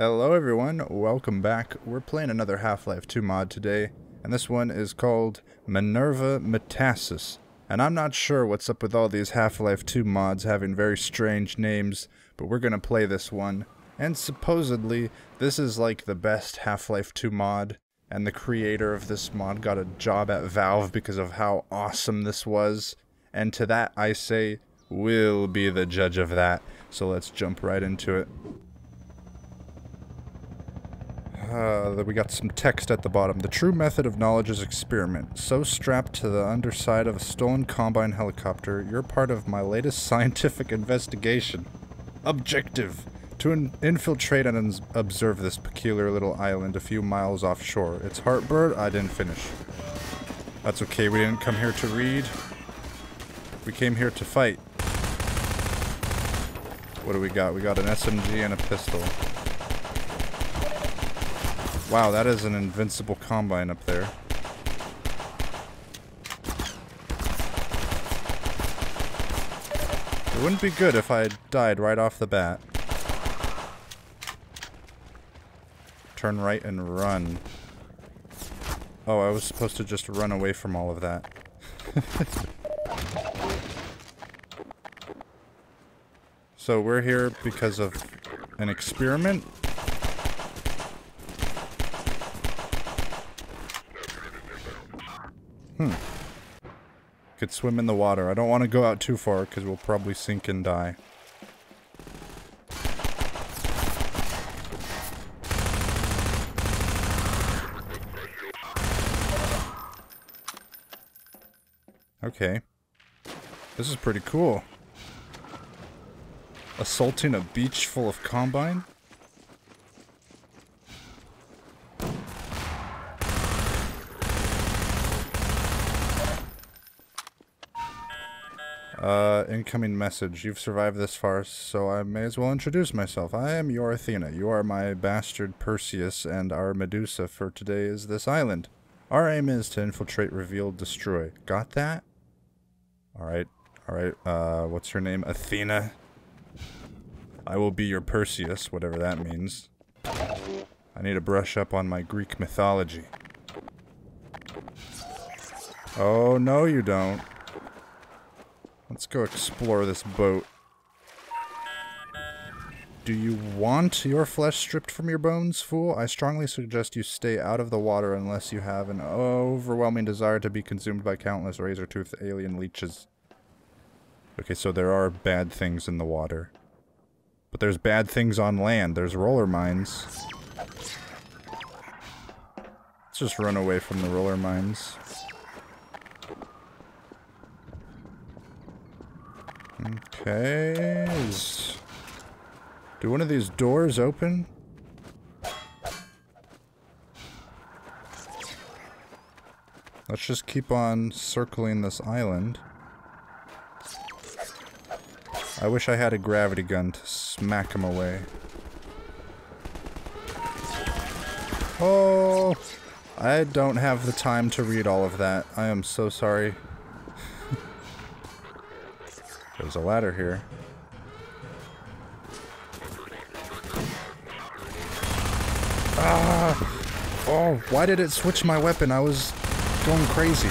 Hello everyone, welcome back. We're playing another Half-Life 2 mod today, and this one is called Minerva Metasis. And I'm not sure what's up with all these Half-Life 2 mods having very strange names, but we're gonna play this one. And supposedly, this is like the best Half-Life 2 mod, and the creator of this mod got a job at Valve because of how awesome this was. And to that I say, we'll be the judge of that. So let's jump right into it. Uh, we got some text at the bottom. The true method of knowledge is experiment. So strapped to the underside of a stolen Combine helicopter, you're part of my latest scientific investigation. Objective. To in infiltrate and observe this peculiar little island a few miles offshore. It's Heartbird? I didn't finish. That's okay, we didn't come here to read. We came here to fight. What do we got? We got an SMG and a pistol. Wow, that is an invincible combine up there. It wouldn't be good if I died right off the bat. Turn right and run. Oh, I was supposed to just run away from all of that. so we're here because of an experiment? Hmm. Could swim in the water. I don't want to go out too far because we'll probably sink and die. Okay. This is pretty cool. Assaulting a beach full of Combine? Uh, incoming message. You've survived this far, so I may as well introduce myself. I am your Athena. You are my bastard Perseus, and our Medusa for today is this island. Our aim is to infiltrate, reveal, destroy. Got that? Alright. Alright, uh, what's her name? Athena? I will be your Perseus, whatever that means. I need to brush up on my Greek mythology. Oh, no you don't. Let's go explore this boat. Do you want your flesh stripped from your bones, fool? I strongly suggest you stay out of the water unless you have an overwhelming desire to be consumed by countless razor-toothed alien leeches. Okay, so there are bad things in the water. But there's bad things on land. There's roller mines. Let's just run away from the roller mines. Okay. Is... Do one of these doors open? Let's just keep on circling this island. I wish I had a gravity gun to smack him away. Oh! I don't have the time to read all of that. I am so sorry. There's a ladder here. Ah! Oh, why did it switch my weapon? I was going crazy.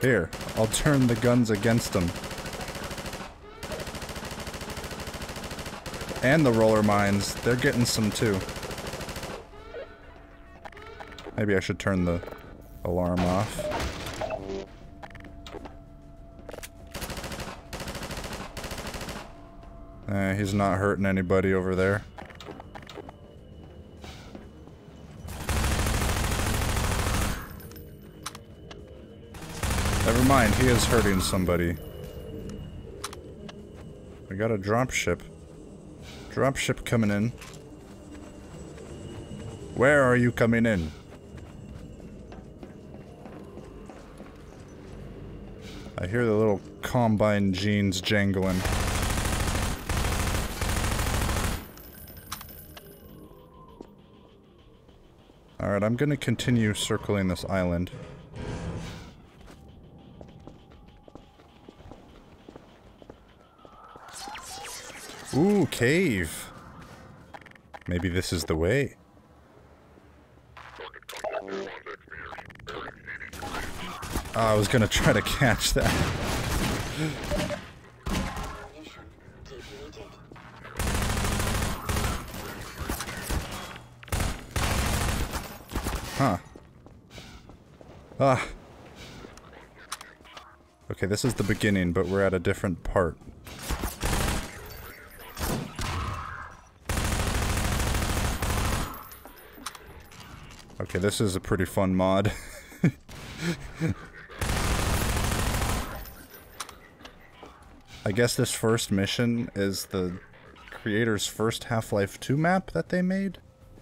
Here, I'll turn the guns against them. And the roller mines, they're getting some too. Maybe I should turn the alarm off. Eh, he's not hurting anybody over there. Never mind, he is hurting somebody. We got a dropship. Dropship coming in. Where are you coming in? I hear the little combine jeans jangling. Alright, I'm gonna continue circling this island. Ooh, cave! Maybe this is the way. I was gonna try to catch that. Huh. Ah. Okay, this is the beginning, but we're at a different part. Okay, this is a pretty fun mod. I guess this first mission is the creator's first Half-Life 2 map that they made?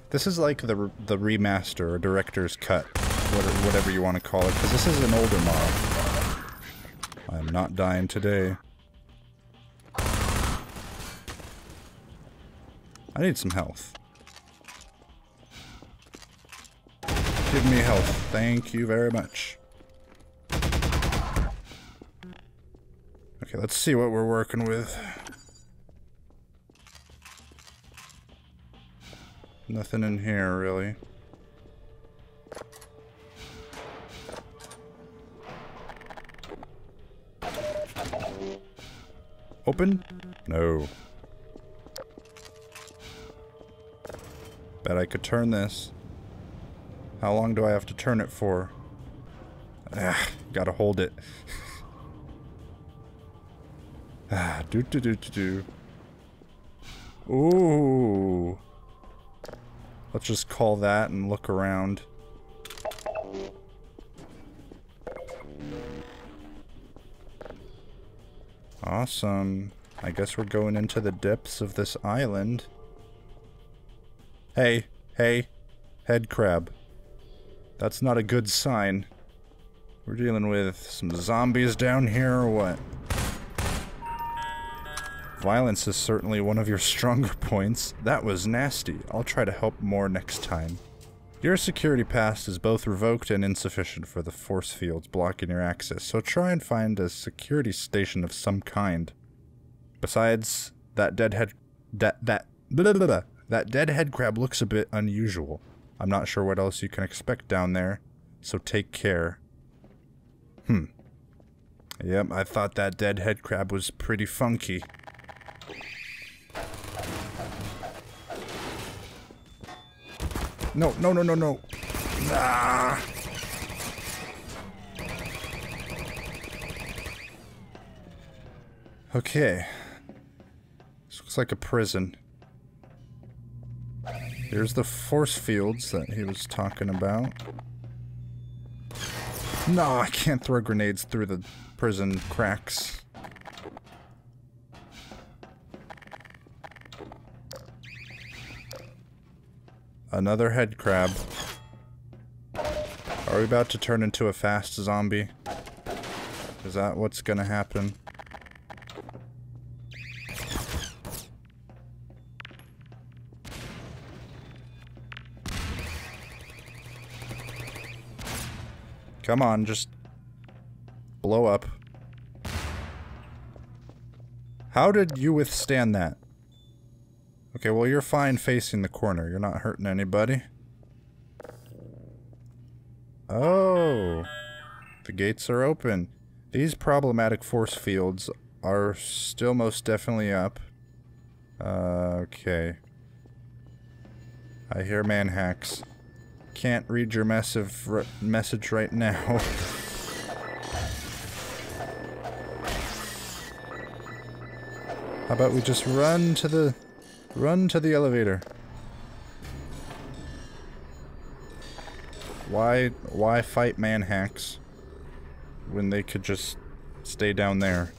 This is like the, the remaster or director's cut, whatever you want to call it, because this is an older mod. I am not dying today. I need some health. Give me health. Thank you very much. Okay, let's see what we're working with. Nothing in here, really. Open? No. Bet I could turn this. How long do I have to turn it for? Ah, gotta hold it. Ah, do do do do do. Ooh. Let's just call that and look around. Awesome. I guess we're going into the depths of this island. Hey, hey, head crab. That's not a good sign. We're dealing with some zombies down here or what? Violence is certainly one of your stronger points. That was nasty. I'll try to help more next time. Your security pass is both revoked and insufficient for the force fields blocking your access, so try and find a security station of some kind. Besides, that dead head... That... That... Blah, blah, blah, that dead head crab looks a bit unusual. I'm not sure what else you can expect down there, so take care. Hmm. Yep, I thought that dead head crab was pretty funky. No, no, no, no, no. Ah. Okay. This looks like a prison. Here's the force fields that he was talking about. No, I can't throw grenades through the prison cracks. Another head crab. Are we about to turn into a fast zombie? Is that what's gonna happen? Come on, just blow up. How did you withstand that? Okay, well you're fine facing the corner. You're not hurting anybody. Oh. The gates are open. These problematic force fields are still most definitely up. Uh, okay. I hear man hacks. Can't read your massive message right now. How about we just run to the... Run to the elevator. Why... Why fight man hacks when they could just stay down there?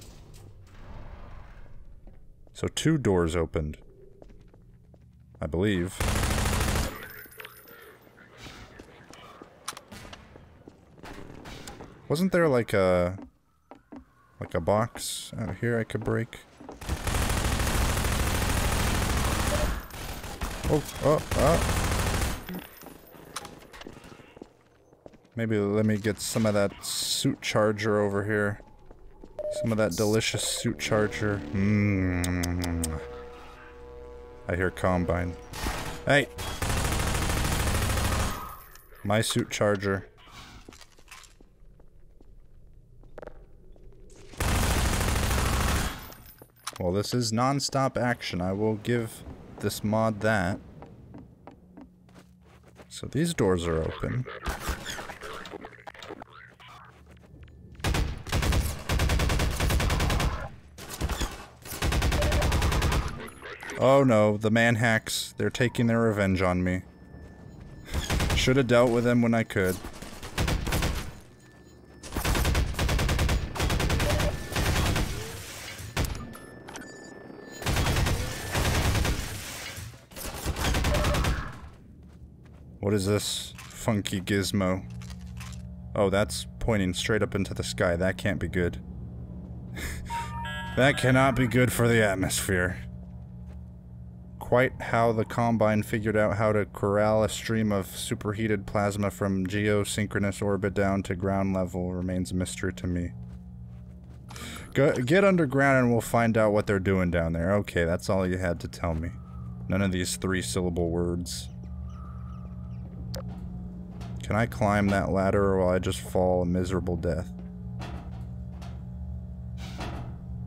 So two doors opened. I believe. Wasn't there like a... Like a box out here I could break? Oh, oh, oh. Maybe let me get some of that suit charger over here. Some of that delicious suit charger. Mmm. I hear Combine. Hey! My suit charger. Well, this is non-stop action. I will give this mod that. So these doors are open. Oh no, the manhacks. They're taking their revenge on me. Should have dealt with them when I could. What is this funky gizmo? Oh, that's pointing straight up into the sky. That can't be good. that cannot be good for the atmosphere quite how the Combine figured out how to corral a stream of superheated plasma from geosynchronous orbit down to ground level remains a mystery to me. Go, get underground and we'll find out what they're doing down there. Okay, that's all you had to tell me. None of these three-syllable words. Can I climb that ladder or will I just fall a miserable death?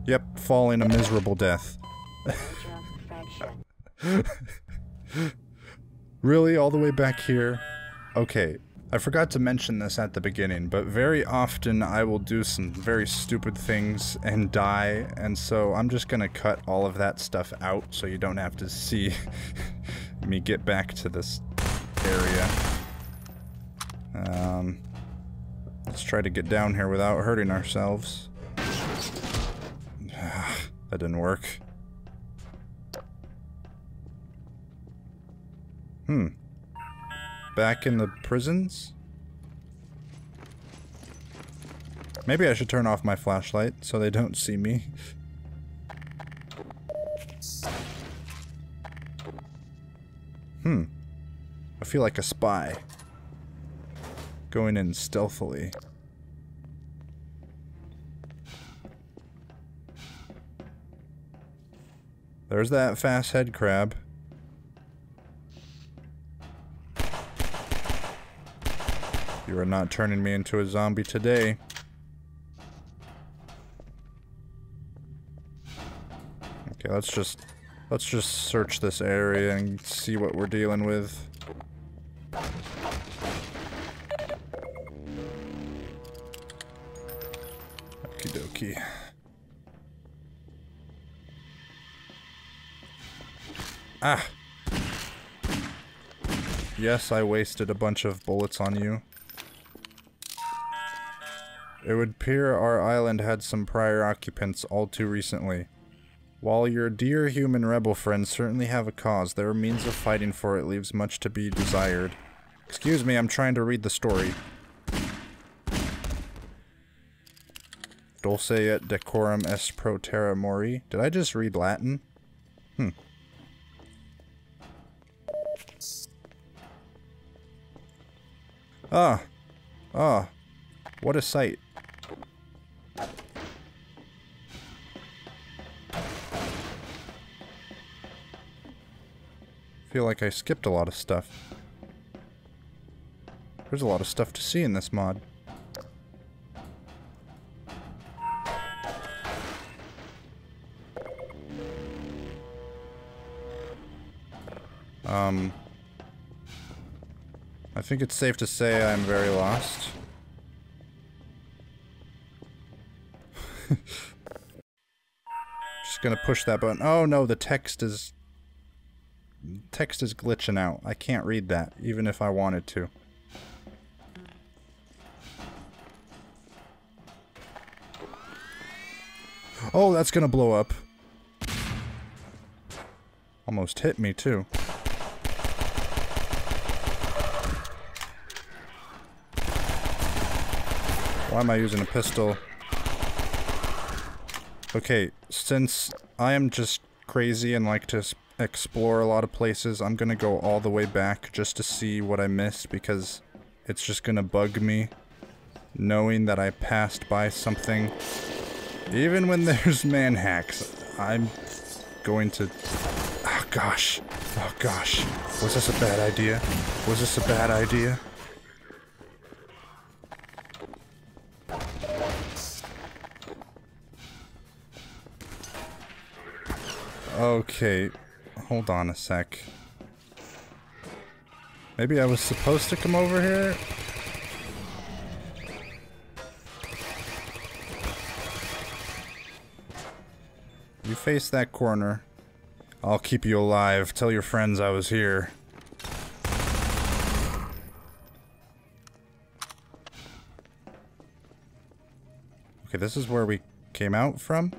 Yep, falling a miserable death. really? All the way back here? Okay, I forgot to mention this at the beginning, but very often I will do some very stupid things and die, and so I'm just gonna cut all of that stuff out so you don't have to see me get back to this area. Um, let's try to get down here without hurting ourselves. that didn't work. Hmm. Back in the prisons? Maybe I should turn off my flashlight so they don't see me. Hmm. I feel like a spy. Going in stealthily. There's that fast head crab. You are not turning me into a zombie today. Okay, let's just let's just search this area and see what we're dealing with. Dokie. Ah! Yes, I wasted a bunch of bullets on you. It would appear our island had some prior occupants all too recently. While your dear human rebel friends certainly have a cause, their means of fighting for it leaves much to be desired. Excuse me, I'm trying to read the story. Dulce et decorum est pro terra mori. Did I just read Latin? Hmm. Ah. Ah. What a sight. feel like I skipped a lot of stuff. There's a lot of stuff to see in this mod. Um, I think it's safe to say I'm very lost. Just gonna push that button. Oh no, the text is text is glitching out. I can't read that, even if I wanted to. Oh, that's gonna blow up. Almost hit me, too. Why am I using a pistol? Okay, since I am just crazy and like to explore a lot of places. I'm gonna go all the way back just to see what I missed because it's just gonna bug me knowing that I passed by something. Even when there's man hacks, I'm going to... Oh gosh. Oh gosh. Was this a bad idea? Was this a bad idea? Okay. Hold on a sec. Maybe I was supposed to come over here? You face that corner. I'll keep you alive. Tell your friends I was here. Okay, this is where we came out from?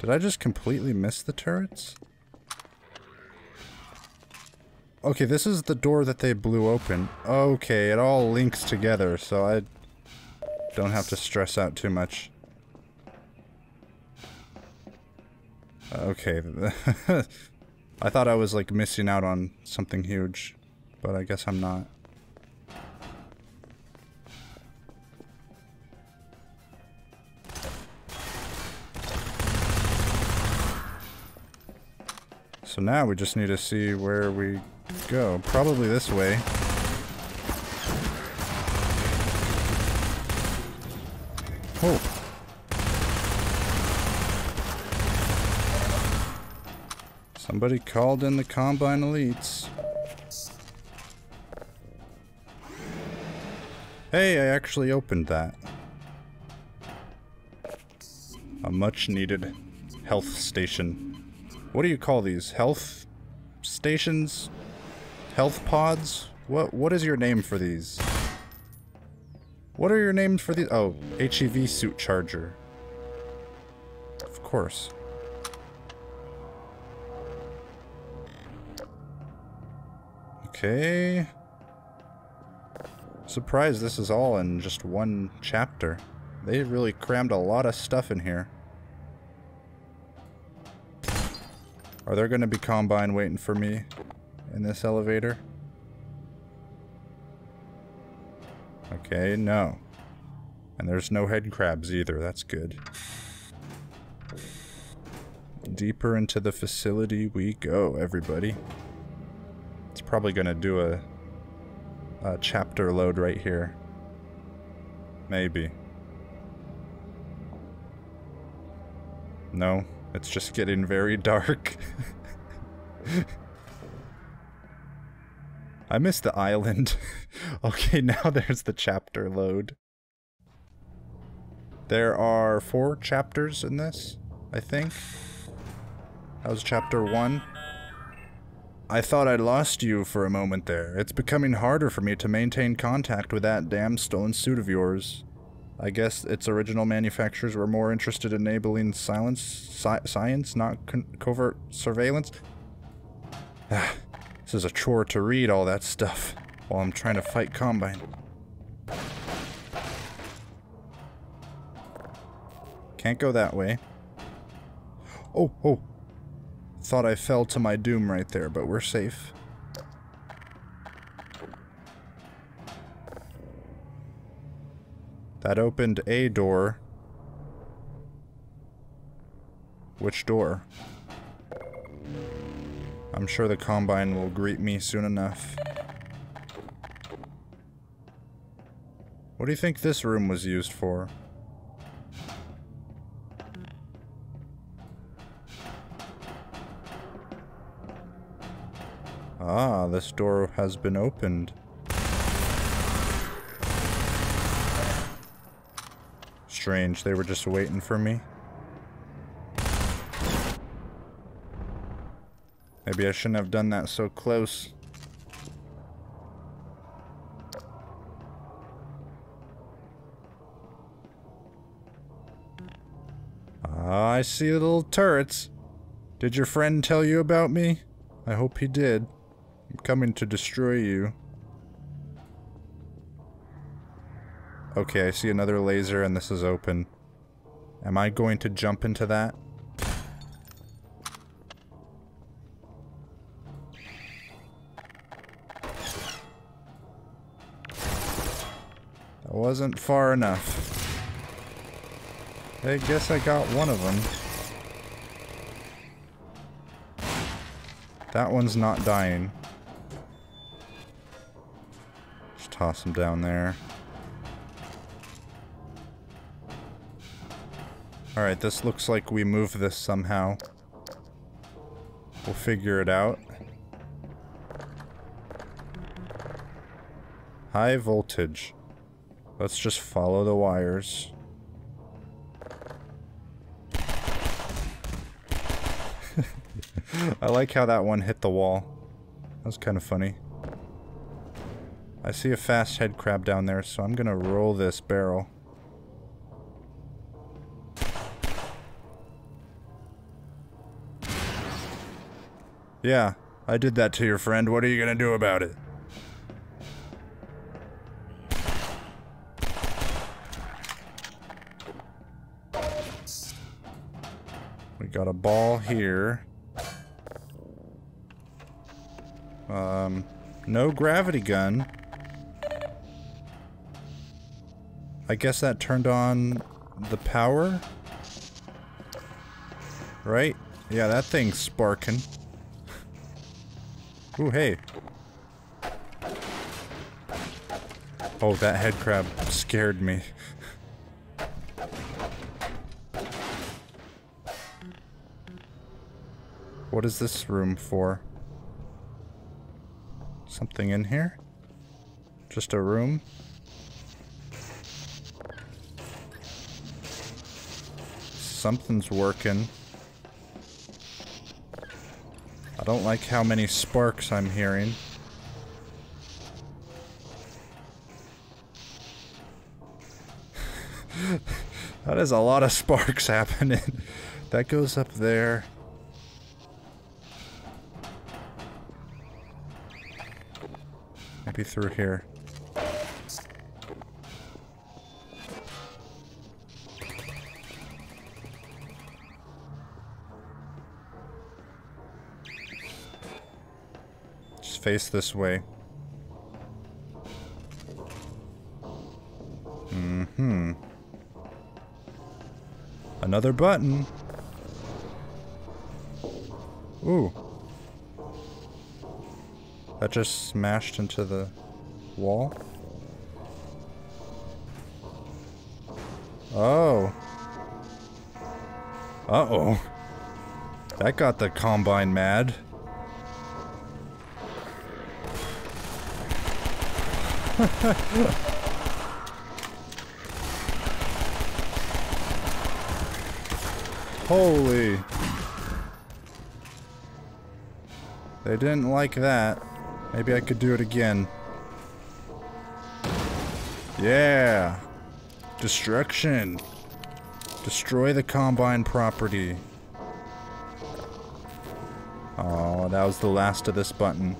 Did I just completely miss the turrets? Okay, this is the door that they blew open. Okay, it all links together, so I don't have to stress out too much. Okay. I thought I was like missing out on something huge, but I guess I'm not. So now we just need to see where we go. Probably this way. Oh. Somebody called in the Combine Elites. Hey, I actually opened that. A much needed health station. What do you call these? Health stations? Health pods? What what is your name for these? What are your names for these? Oh, HEV suit charger. Of course. Okay. Surprised this is all in just one chapter. They really crammed a lot of stuff in here. Are there going to be Combine waiting for me in this elevator? Okay, no. And there's no head crabs either, that's good. Deeper into the facility we go, everybody. It's probably going to do a, a chapter load right here. Maybe. No, it's just getting very dark. I missed the island. okay, now there's the chapter load. There are four chapters in this, I think. That was chapter one. I thought I'd lost you for a moment there. It's becoming harder for me to maintain contact with that damn stone suit of yours. I guess its original manufacturers were more interested in enabling silence, sci science, not covert surveillance. this is a chore to read all that stuff while I'm trying to fight Combine. Can't go that way. Oh, oh. Thought I fell to my doom right there, but we're safe. That opened a door. Which door? I'm sure the Combine will greet me soon enough. What do you think this room was used for? Ah, this door has been opened. Strange. They were just waiting for me. Maybe I shouldn't have done that so close. Ah, I see the little turrets. Did your friend tell you about me? I hope he did. I'm coming to destroy you. Okay, I see another laser and this is open. Am I going to jump into that? That wasn't far enough. I guess I got one of them. That one's not dying. Just toss him down there. Alright, this looks like we move this somehow. We'll figure it out. High voltage. Let's just follow the wires. I like how that one hit the wall. That was kind of funny. I see a fast head crab down there, so I'm gonna roll this barrel. Yeah, I did that to your friend. What are you gonna do about it? We got a ball here. Um, no gravity gun. I guess that turned on the power? Right? Yeah, that thing's sparking. Ooh, hey. Oh, that head crab scared me. what is this room for? Something in here? Just a room? Something's working. I don't like how many sparks I'm hearing. that is a lot of sparks happening. that goes up there. Maybe through here. Face this way. Mm-hmm. Another button. Ooh. That just smashed into the wall? Oh. Uh-oh. That got the Combine mad. Holy. They didn't like that. Maybe I could do it again. Yeah. Destruction. Destroy the Combine property. Oh, that was the last of this button.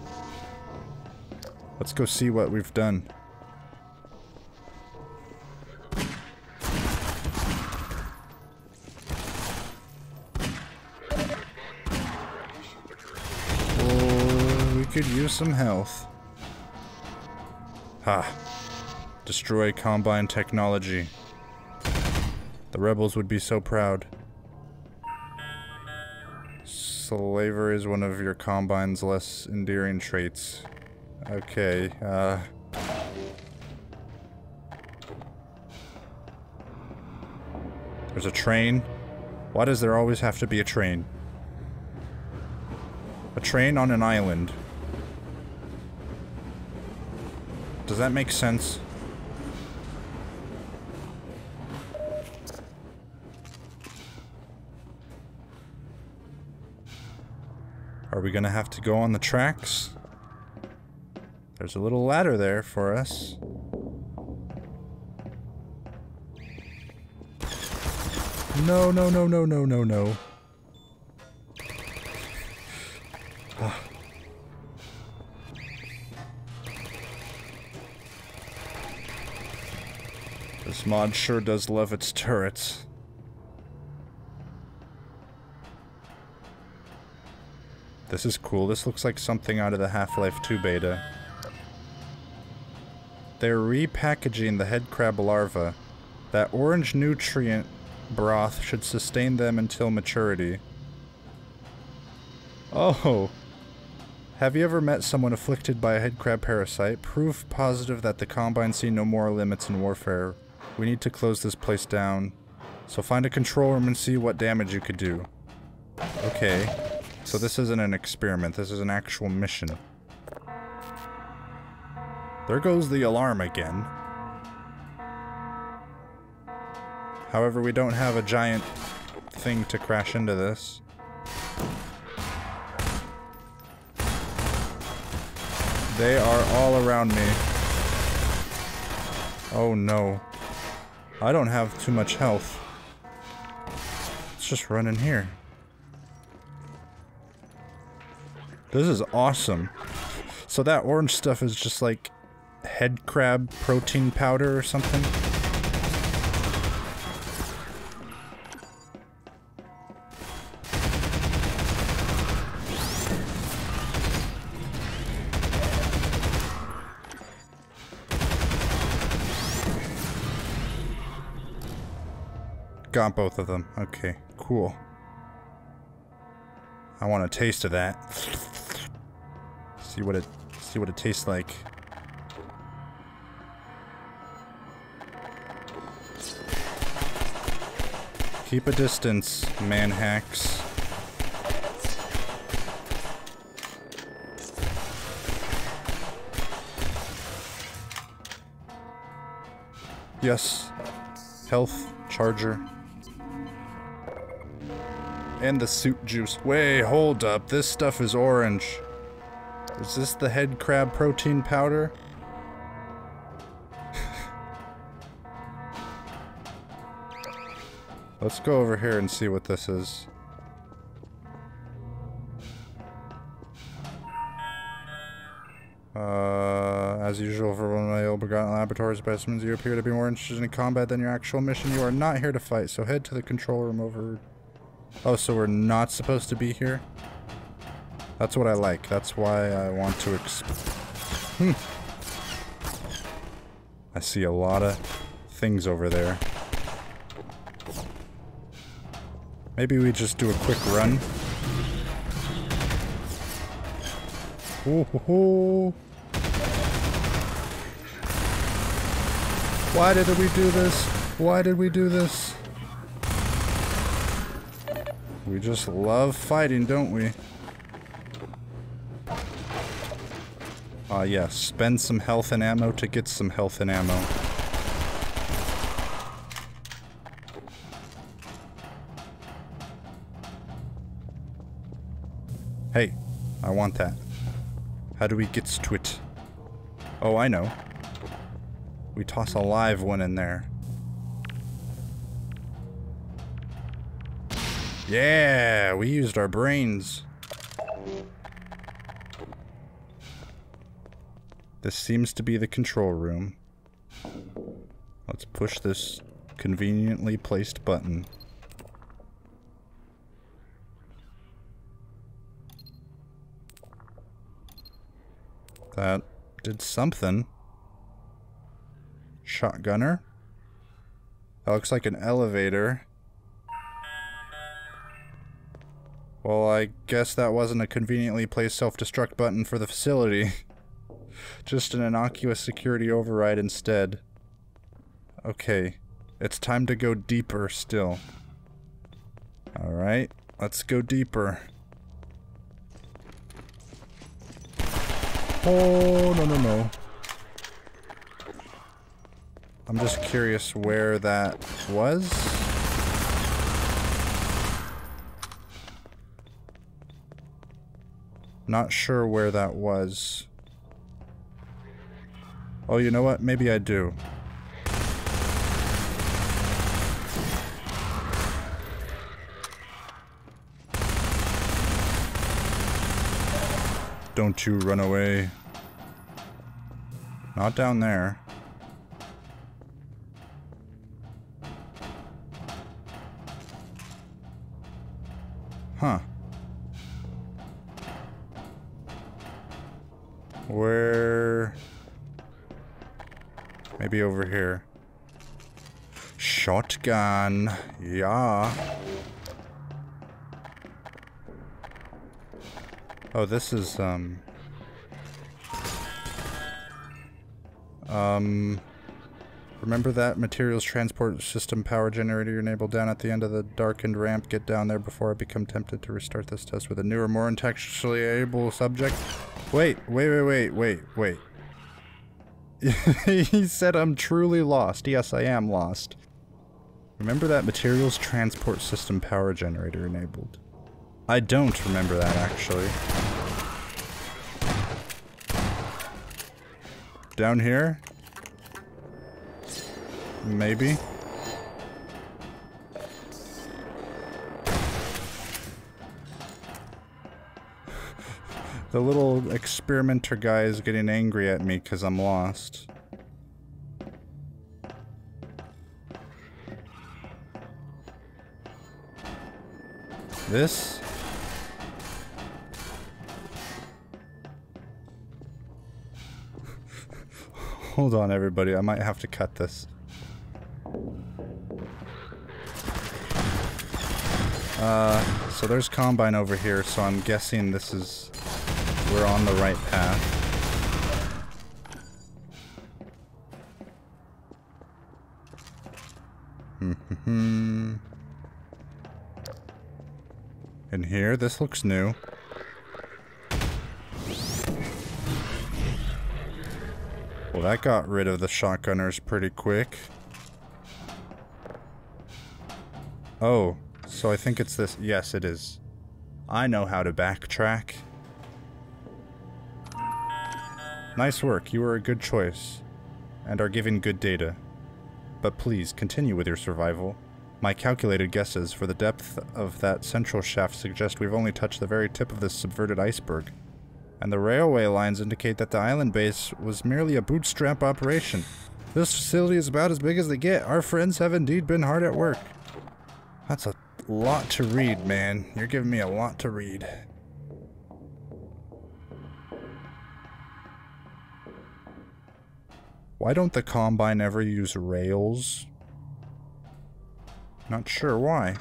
Let's go see what we've done. Oh, we could use some health. Ha. Destroy Combine technology. The rebels would be so proud. Slavery is one of your Combine's less endearing traits. Okay, uh... There's a train. Why does there always have to be a train? A train on an island. Does that make sense? Are we gonna have to go on the tracks? There's a little ladder there for us. No, no, no, no, no, no, no. Ah. This mod sure does love its turrets. This is cool. This looks like something out of the Half-Life 2 beta. They're repackaging the head crab larva. That orange nutrient broth should sustain them until maturity. Oh, Have you ever met someone afflicted by a head crab parasite? Proof positive that the Combine see no moral limits in warfare. We need to close this place down. So find a control room and see what damage you could do. Okay. So this isn't an experiment, this is an actual mission. There goes the alarm again. However, we don't have a giant thing to crash into this. They are all around me. Oh no. I don't have too much health. Let's just run in here. This is awesome. So that orange stuff is just like head crab protein powder or something? Got both of them. Okay, cool. I want a taste of that. See what it see what it tastes like. Keep a distance, man hacks. Yes. Health, charger. And the suit juice. Wait, hold up. This stuff is orange. Is this the head crab protein powder? Let's go over here and see what this is. Uh, as usual for one of my ill-begotten laboratory specimens, you appear to be more interested in combat than your actual mission. You are not here to fight, so head to the control room over Oh, so we're not supposed to be here? That's what I like. That's why I want to hmm. I see a lot of things over there. Maybe we just do a quick run. Ooh. Why did we do this? Why did we do this? We just love fighting, don't we? Ah, uh, yes. Yeah, spend some health and ammo to get some health and ammo. Hey, I want that. How do we get to it? Oh, I know. We toss a live one in there. Yeah, we used our brains. This seems to be the control room. Let's push this conveniently placed button. That did something. Shotgunner. That looks like an elevator. Well, I guess that wasn't a conveniently placed self-destruct button for the facility. Just an innocuous security override instead. Okay, it's time to go deeper still. Alright, let's go deeper. Oh, no, no, no. I'm just curious where that was. Not sure where that was. Oh, you know what? Maybe I do. Don't you run away. Not down there. Huh. Where... Maybe over here. Shotgun. Yeah. Oh, this is, um... Um... Remember that materials transport system power generator you enabled down at the end of the darkened ramp? Get down there before I become tempted to restart this test with a newer, more intellectually able subject. Wait, wait, wait, wait, wait, wait. he said I'm truly lost. Yes, I am lost. Remember that materials transport system power generator enabled. I don't remember that, actually. Down here? Maybe? the little experimenter guy is getting angry at me because I'm lost. This? Hold on, everybody. I might have to cut this. Uh, so there's Combine over here, so I'm guessing this is... We're on the right path. In here, this looks new. Well, that got rid of the shotgunners pretty quick. Oh, so I think it's this. Yes, it is. I know how to backtrack. Nice work, you were a good choice, and are giving good data. But please, continue with your survival. My calculated guesses for the depth of that central shaft suggest we've only touched the very tip of this subverted iceberg. And the railway lines indicate that the island base was merely a bootstrap operation. This facility is about as big as they get. Our friends have indeed been hard at work. That's a lot to read, man. You're giving me a lot to read. Why don't the Combine ever use rails? Not sure why.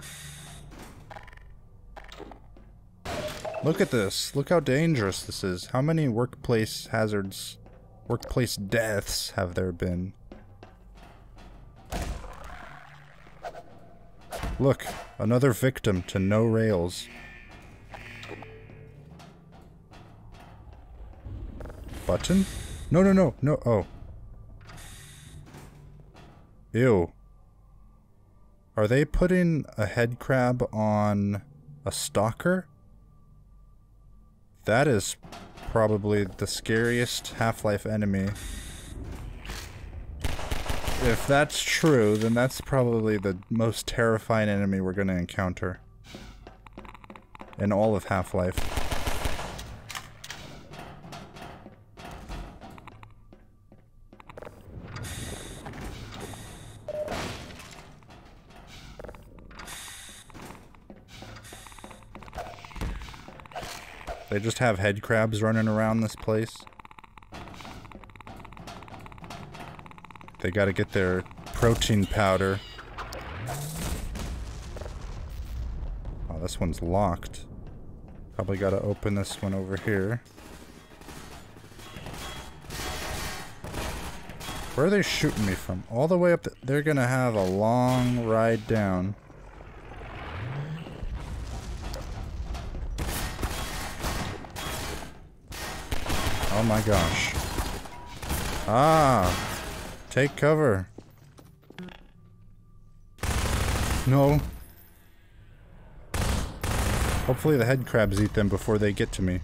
Look at this. Look how dangerous this is. How many workplace hazards, workplace deaths have there been? Look, another victim to no rails. Button? No, no, no, no, oh. Ew. Are they putting a head crab on a stalker? That is probably the scariest Half-Life enemy. If that's true, then that's probably the most terrifying enemy we're going to encounter. In all of Half-Life. They just have head crabs running around this place. They gotta get their protein powder. Oh, this one's locked. Probably gotta open this one over here. Where are they shooting me from? All the way up the They're gonna have a long ride down. Oh my gosh. Ah! Take cover. No. Hopefully the head crabs eat them before they get to me.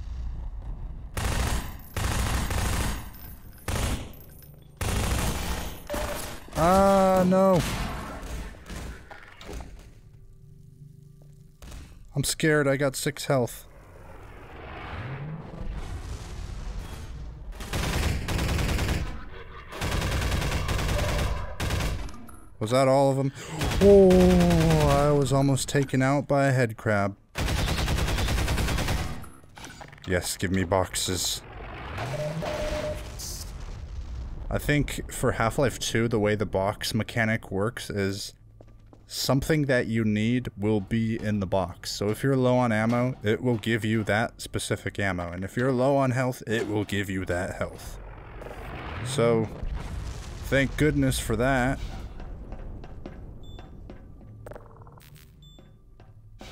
Ah, no. I'm scared. I got six health. Was that all of them? Oh, I was almost taken out by a head crab. Yes, give me boxes. I think for Half-Life 2, the way the box mechanic works is something that you need will be in the box. So if you're low on ammo, it will give you that specific ammo. And if you're low on health, it will give you that health. So Thank goodness for that.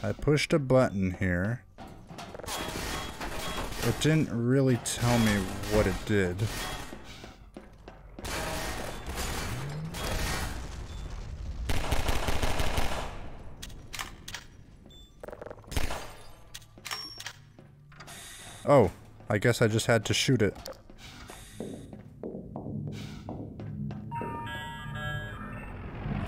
I pushed a button here. It didn't really tell me what it did. Oh, I guess I just had to shoot it.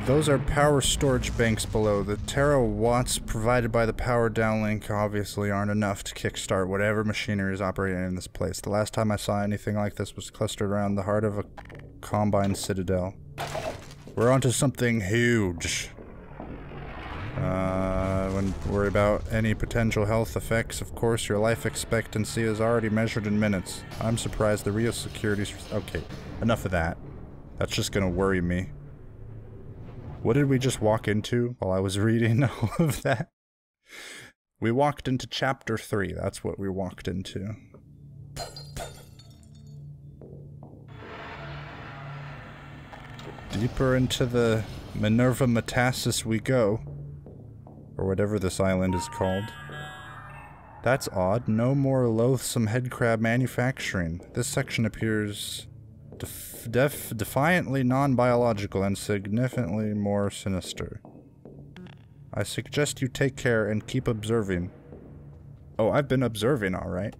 Those are power storage banks below. The terawatts provided by the power downlink obviously aren't enough to kickstart whatever machinery is operating in this place. The last time I saw anything like this was clustered around the heart of a combine citadel. We're onto something huge. Uh, wouldn't worry about any potential health effects. Of course, your life expectancy is already measured in minutes. I'm surprised the real security's... Okay, enough of that. That's just gonna worry me. What did we just walk into while I was reading all of that? We walked into chapter 3. That's what we walked into. Deeper into the Minerva Metasis we go. Or whatever this island is called. That's odd. No more loathsome headcrab manufacturing. This section appears def def defiantly non-biological and significantly more sinister. I suggest you take care and keep observing. Oh, I've been observing, alright.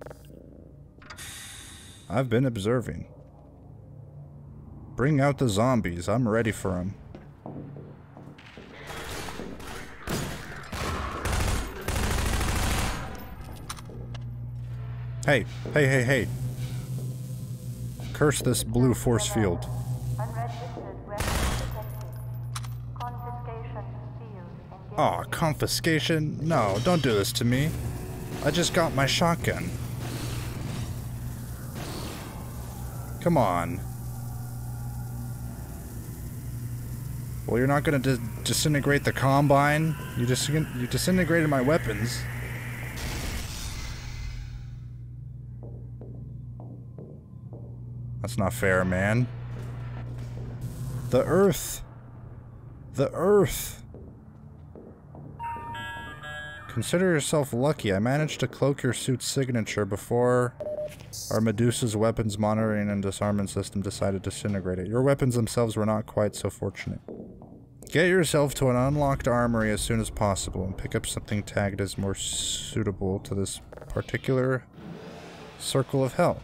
I've been observing. Bring out the zombies. I'm ready for them. Hey, hey, hey, hey. Curse this blue force field. Aw, oh, confiscation? No, don't do this to me. I just got my shotgun. Come on. Well, you're not gonna dis disintegrate the Combine? You, dis you disintegrated my weapons. That's not fair, man. The Earth. The Earth. Consider yourself lucky. I managed to cloak your suit's signature before our Medusa's weapons monitoring and disarmament system decided to disintegrate it. Your weapons themselves were not quite so fortunate. Get yourself to an unlocked armory as soon as possible and pick up something tagged as more suitable to this particular circle of hell.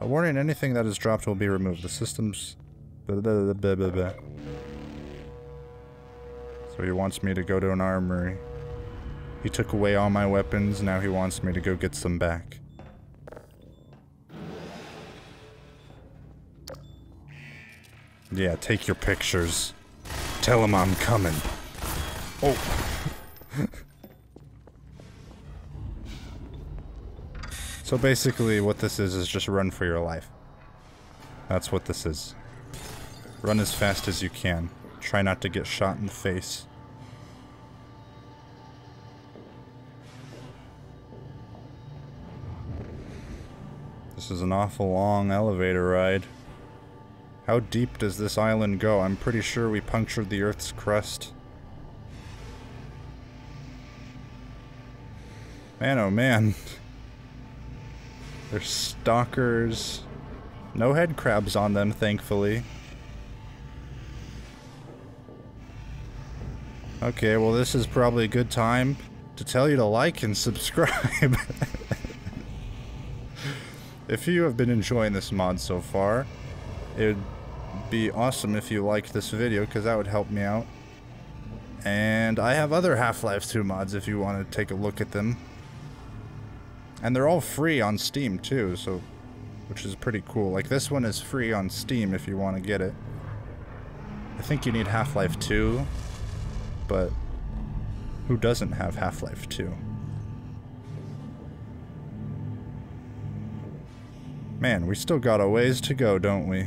A warning, anything that is dropped will be removed. The system's... So he wants me to go to an armory. He took away all my weapons, now he wants me to go get some back. Yeah, take your pictures. Tell him I'm coming. Oh. So basically what this is is just run for your life. That's what this is. Run as fast as you can. Try not to get shot in the face. This is an awful long elevator ride. How deep does this island go? I'm pretty sure we punctured the Earth's crust. Man, oh man. They're stalkers. No head crabs on them, thankfully. Okay, well this is probably a good time to tell you to like and subscribe. if you have been enjoying this mod so far, it would be awesome if you liked this video because that would help me out. And I have other Half-Life 2 mods if you want to take a look at them. And they're all free on Steam too, so which is pretty cool. Like this one is free on Steam if you want to get it. I think you need Half-Life 2, but who doesn't have Half-Life 2? Man, we still got a ways to go, don't we?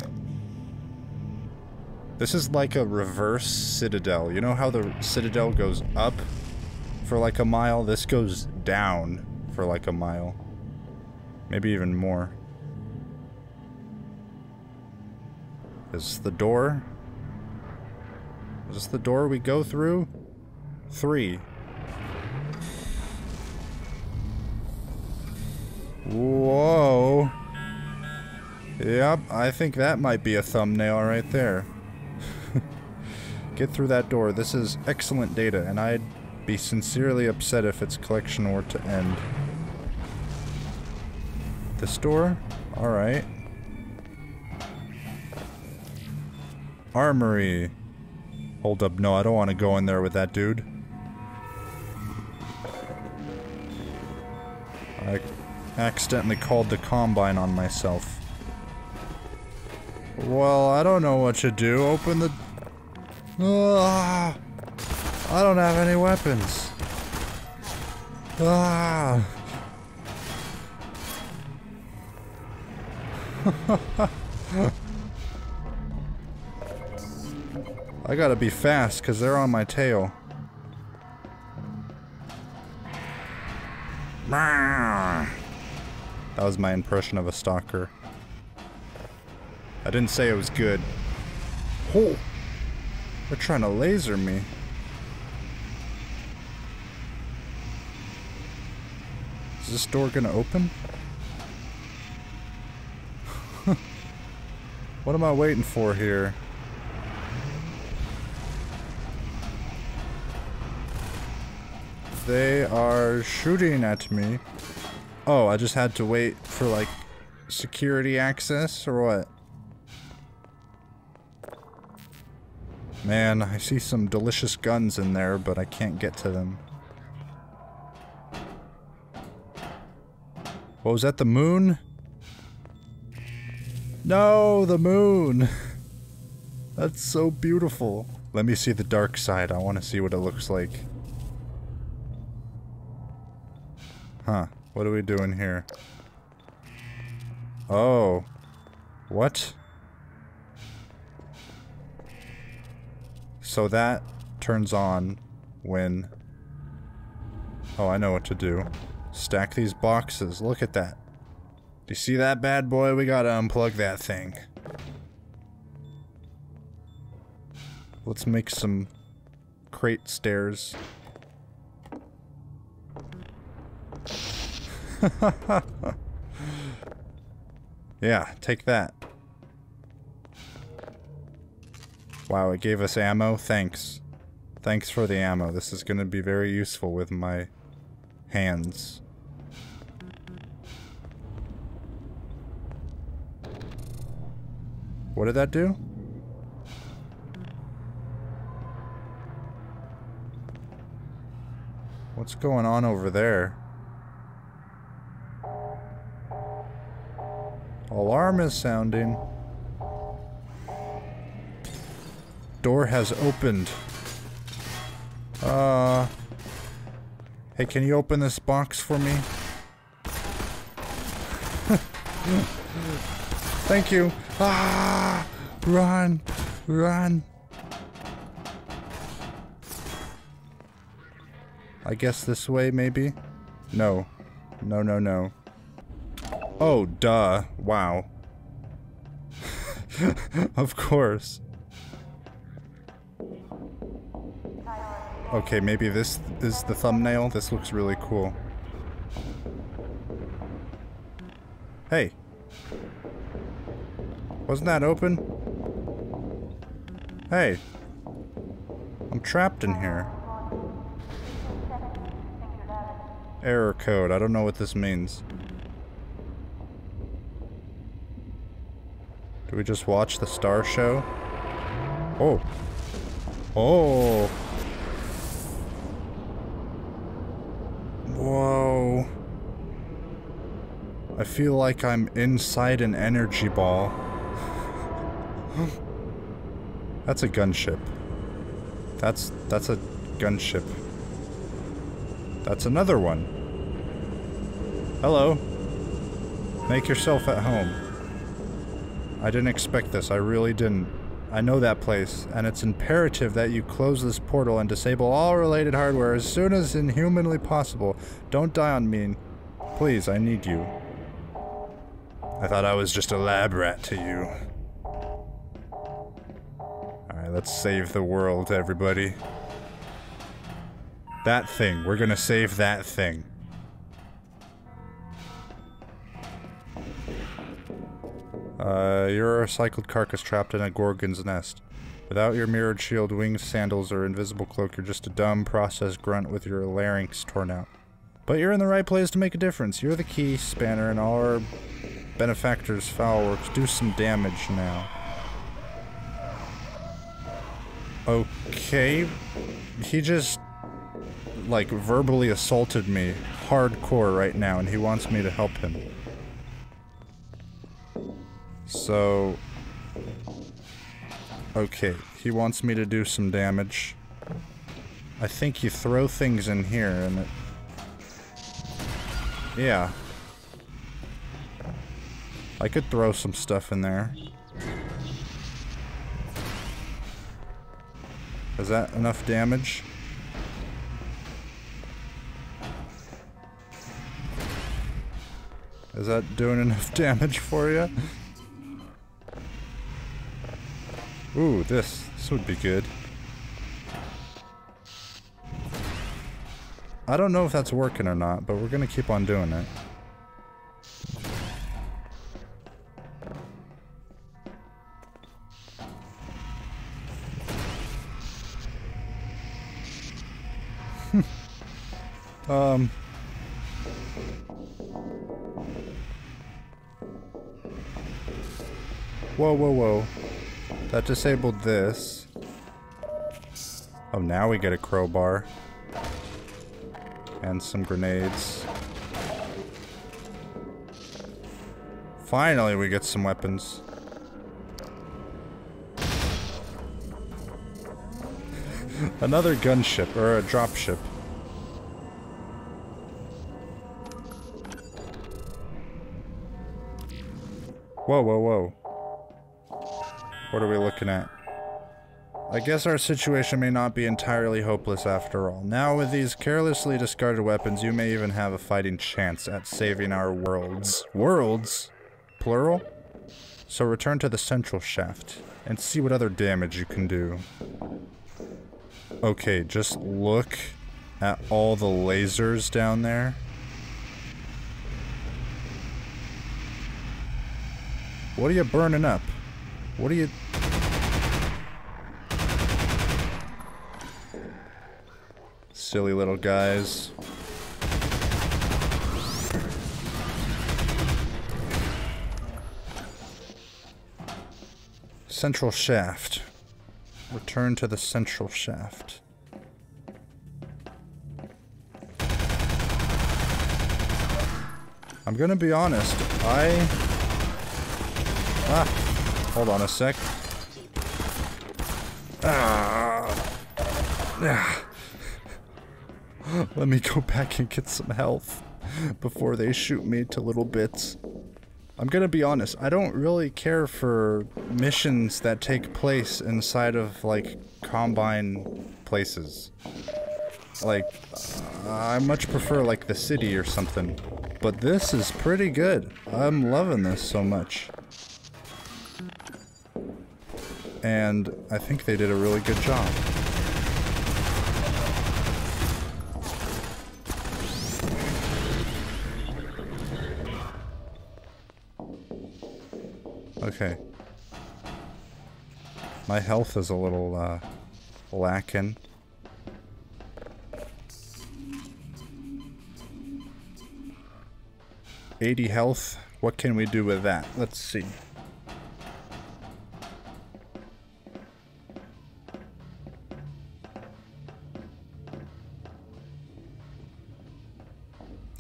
This is like a reverse Citadel. You know how the Citadel goes up for like a mile? This goes down for like a mile. Maybe even more. Is the door? Is this the door we go through? Three. Whoa. Yep, I think that might be a thumbnail right there. Get through that door. This is excellent data, and I'd be sincerely upset if its collection were to end. The store? Alright. Armory. Hold up, no, I don't want to go in there with that dude. I accidentally called the Combine on myself. Well, I don't know what to do. Open the... Ah, I don't have any weapons. Ah. I gotta be fast, because they're on my tail. That was my impression of a stalker. I didn't say it was good. Oh! They're trying to laser me. Is this door gonna open? what am I waiting for here? They are shooting at me. Oh, I just had to wait for like security access or what? Man, I see some delicious guns in there, but I can't get to them. What was that, the moon? No, the moon! That's so beautiful. Let me see the dark side. I want to see what it looks like. Huh. What are we doing here? Oh. What? So that turns on when... Oh, I know what to do. Stack these boxes. Look at that. Do you see that bad boy? We gotta unplug that thing. Let's make some crate stairs. yeah, take that. Wow, it gave us ammo. Thanks. Thanks for the ammo. This is going to be very useful with my hands. What did that do? What's going on over there? Alarm is sounding. Door has opened. Uh... Hey, can you open this box for me? Thank you. Ah! Run! Run! I guess this way, maybe? No. No, no, no. Oh, duh. Wow. of course. Okay, maybe this is the thumbnail. This looks really cool. Hey. Wasn't that open? Hey. I'm trapped in here. Error code. I don't know what this means. Do we just watch the star show? Oh. Oh. Whoa. I feel like I'm inside an energy ball. that's a gunship. That's that's a gunship. That's another one. Hello. Make yourself at home. I didn't expect this, I really didn't. I know that place, and it's imperative that you close this portal and disable all related hardware as soon as inhumanly possible. Don't die on me. Please, I need you. I thought I was just a lab rat to you. Alright, let's save the world, everybody. That thing. We're gonna save that thing. Uh, you're a recycled carcass trapped in a Gorgon's nest. Without your mirrored shield, wings, sandals, or invisible cloak, you're just a dumb, processed grunt with your larynx torn out. But you're in the right place to make a difference. You're the key spanner in our benefactors' foul works. Do some damage now. Okay. He just, like, verbally assaulted me hardcore right now, and he wants me to help him. So... Okay, he wants me to do some damage. I think you throw things in here and it... Yeah. I could throw some stuff in there. Is that enough damage? Is that doing enough damage for you? Ooh, this. This would be good. I don't know if that's working or not, but we're gonna keep on doing it. Um... Whoa, whoa, whoa. That disabled this. Oh, now we get a crowbar. And some grenades. Finally, we get some weapons. Another gunship, or a dropship. Whoa, whoa, whoa. What are we looking at? I guess our situation may not be entirely hopeless after all. Now with these carelessly discarded weapons, you may even have a fighting chance at saving our worlds. Worlds? Plural? So return to the central shaft, and see what other damage you can do. Okay, just look at all the lasers down there. What are you burning up? What are you... Silly little guys. Central shaft. Return to the central shaft. I'm gonna be honest, I... Hold on a sec. Ah. Let me go back and get some health before they shoot me to little bits. I'm gonna be honest, I don't really care for missions that take place inside of, like, Combine places. Like, I much prefer, like, the city or something. But this is pretty good. I'm loving this so much. And I think they did a really good job. Okay. My health is a little, uh, lacking. Eighty health. What can we do with that? Let's see.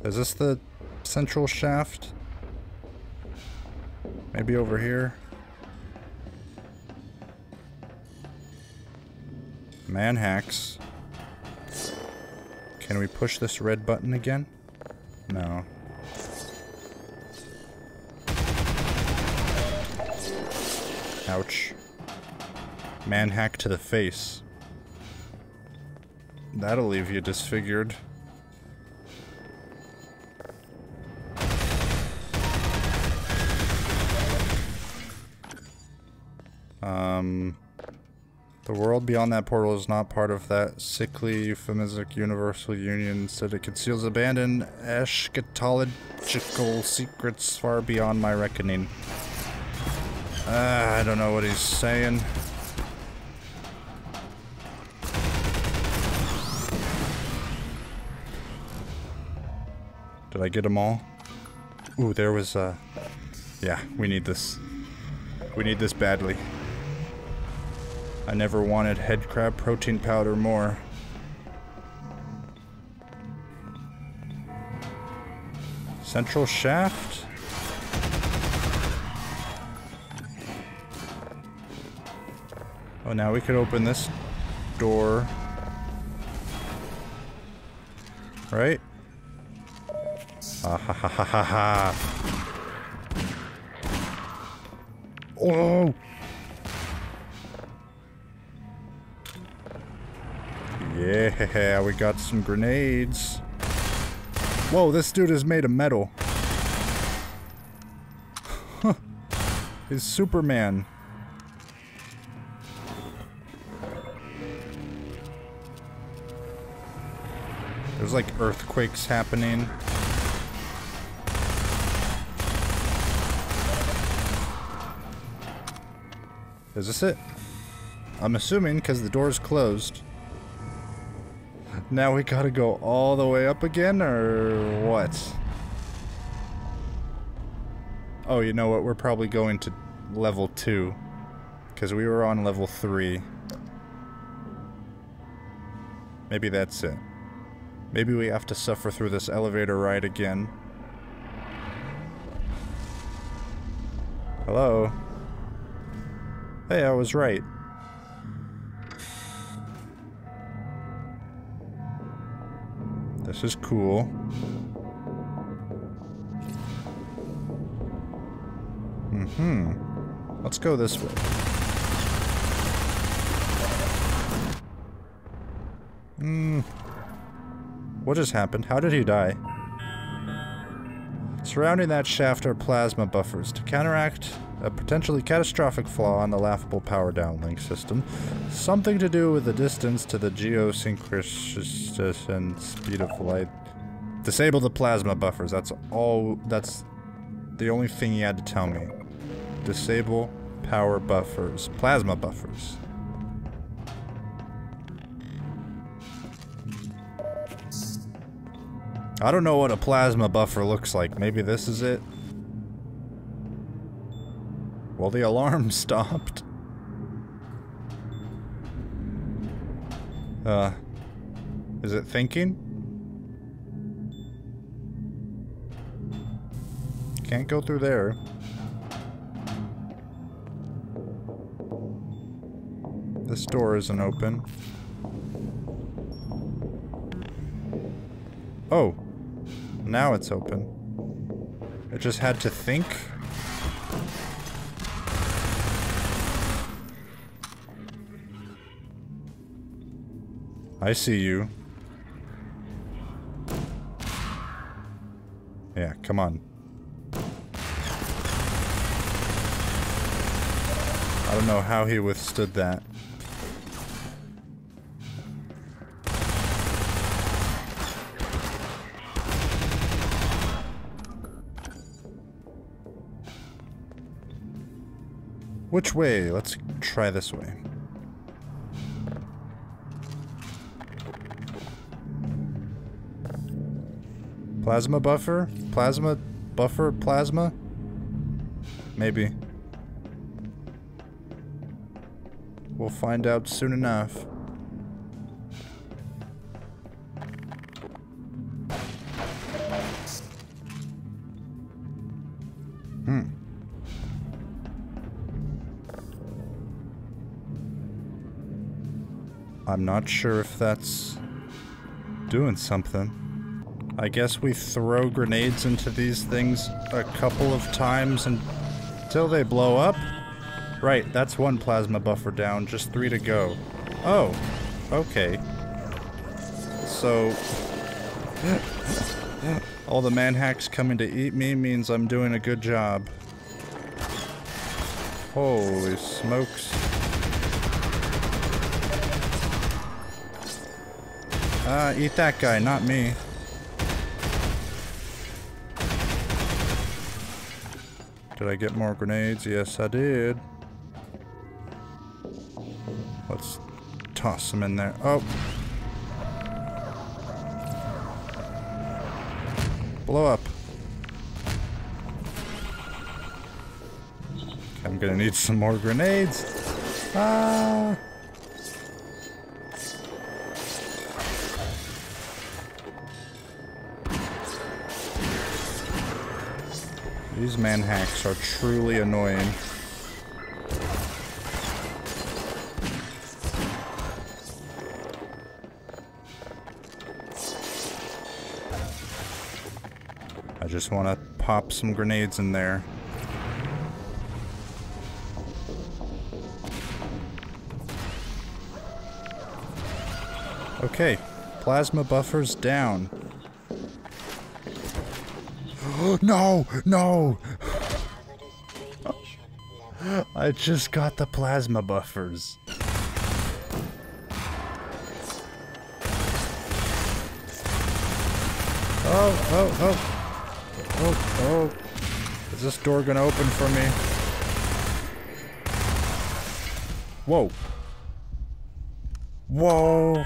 Is this the central shaft? Maybe over here? Man hacks. Can we push this red button again? No. Ouch. Man hack to the face. That'll leave you disfigured. Um, The world beyond that portal is not part of that sickly euphemistic universal union. Instead, it conceals abandoned eschatological secrets far beyond my reckoning. Uh, I don't know what he's saying. Did I get them all? Ooh, there was, uh... Yeah, we need this. We need this badly. I never wanted head crab protein powder more. Central shaft? Oh, now we could open this door. Right? Ah ha ha ha ha ha. Oh! Yeah, we got some grenades. Whoa, this dude is made of metal. He's Superman. There's like earthquakes happening. Is this it? I'm assuming because the door's closed. Now we gotta go all the way up again, or what? Oh, you know what? We're probably going to level 2. Because we were on level 3. Maybe that's it. Maybe we have to suffer through this elevator ride again. Hello? Hey, I was right. This is cool. Mm-hmm. Let's go this way. Hmm. What just happened? How did he die? Surrounding that shaft are plasma buffers to counteract a potentially catastrophic flaw in the laughable power downlink system. Something to do with the distance to the geosynchronous and speed of light. Disable the plasma buffers. That's all. That's the only thing he had to tell me. Disable power buffers. Plasma buffers. I don't know what a plasma buffer looks like. Maybe this is it? Well, the alarm stopped. Uh, is it thinking? Can't go through there. This door isn't open. Oh. Now it's open. It just had to think? I see you. Yeah, come on. I don't know how he withstood that. Which way? Let's try this way. Plasma buffer? Plasma buffer? Plasma? Maybe. We'll find out soon enough. Hmm. I'm not sure if that's doing something. I guess we throw grenades into these things a couple of times until they blow up? Right, that's one plasma buffer down, just three to go. Oh, okay. So... all the manhacks coming to eat me means I'm doing a good job. Holy smokes. Uh, eat that guy, not me. Did I get more grenades? Yes, I did. Let's toss them in there. Oh. Blow up. I'm gonna need some more grenades. Ah. These man hacks are truly annoying. I just want to pop some grenades in there. Okay, plasma buffers down. no, no! I just got the plasma buffers. Oh, oh, oh. Oh, oh. Is this door gonna open for me? Whoa. Whoa.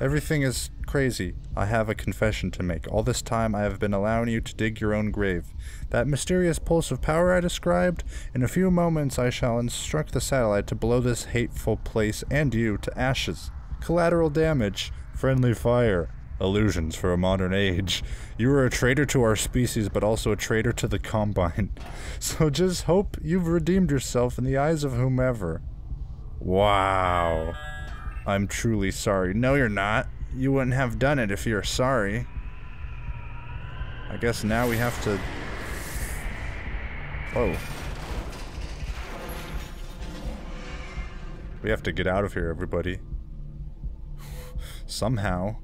Everything is crazy. I have a confession to make. All this time I have been allowing you to dig your own grave. That mysterious pulse of power I described? In a few moments I shall instruct the satellite to blow this hateful place and you to ashes. Collateral damage. Friendly fire. Illusions for a modern age. You are a traitor to our species, but also a traitor to the Combine. So just hope you've redeemed yourself in the eyes of whomever. Wow. I'm truly sorry. No, you're not. You wouldn't have done it if you're sorry. I guess now we have to... Whoa. We have to get out of here, everybody. Somehow.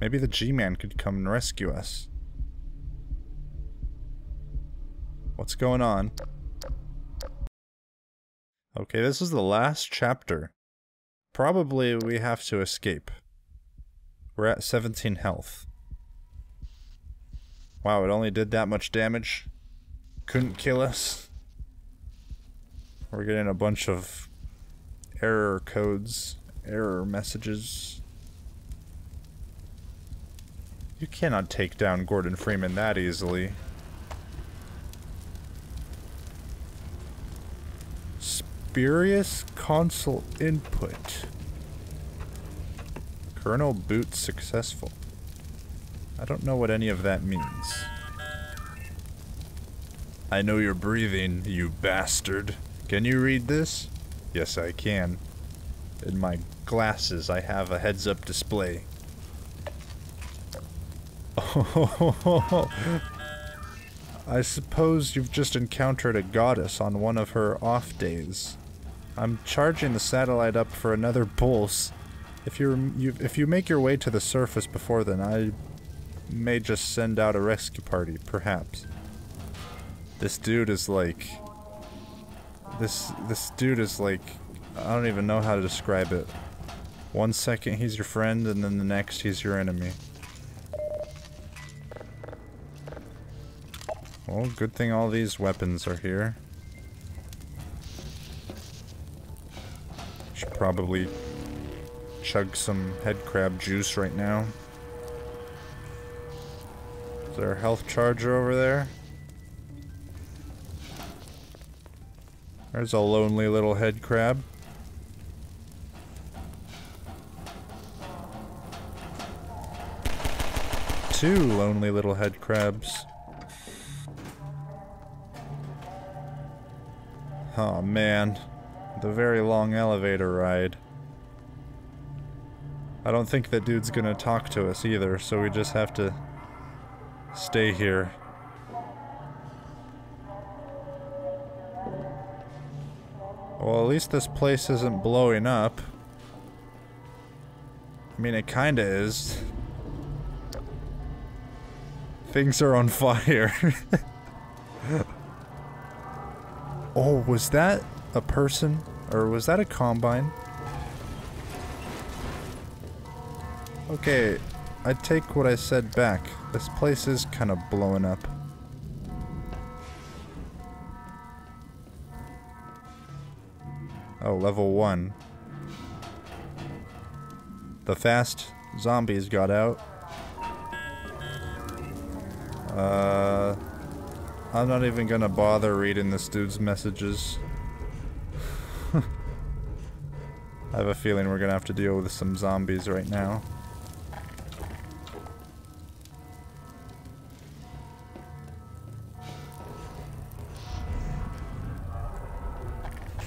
Maybe the G-Man could come and rescue us. What's going on? Okay, this is the last chapter. Probably we have to escape. We're at 17 health. Wow, it only did that much damage. Couldn't kill us. We're getting a bunch of error codes, error messages. You cannot take down Gordon Freeman that easily. Spurious console input. Kernel boot successful. I don't know what any of that means. I know you're breathing, you bastard. Can you read this? Yes, I can. In my glasses, I have a heads-up display. Oh, I suppose you've just encountered a goddess on one of her off days. I'm charging the satellite up for another pulse. If you you if you make your way to the surface before then, I may just send out a rescue party, perhaps. This dude is like this this dude is like I don't even know how to describe it. One second he's your friend and then the next he's your enemy. Well, good thing all these weapons are here. Should probably chug some head crab juice right now. Is there a health charger over there? There's a lonely little head crab. Two lonely little head crabs. Oh man, the very long elevator ride. I don't think that dude's gonna talk to us either, so we just have to stay here. Well, at least this place isn't blowing up. I mean, it kinda is. Things are on fire. Oh, was that a person? Or was that a combine? Okay, I take what I said back. This place is kind of blowing up. Oh, level 1. The fast zombies got out. Uh, I'm not even gonna bother reading this dude's messages. I have a feeling we're gonna have to deal with some zombies right now.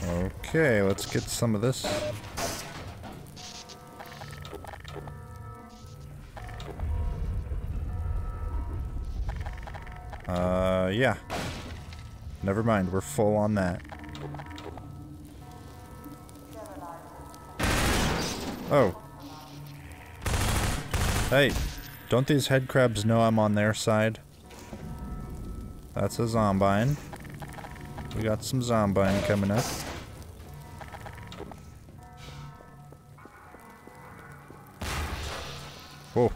Okay, let's get some of this. Uh, yeah. Never mind, we're full on that. Oh. Hey, don't these head crabs know I'm on their side? That's a zombine. We got some zombine coming up. Whoa.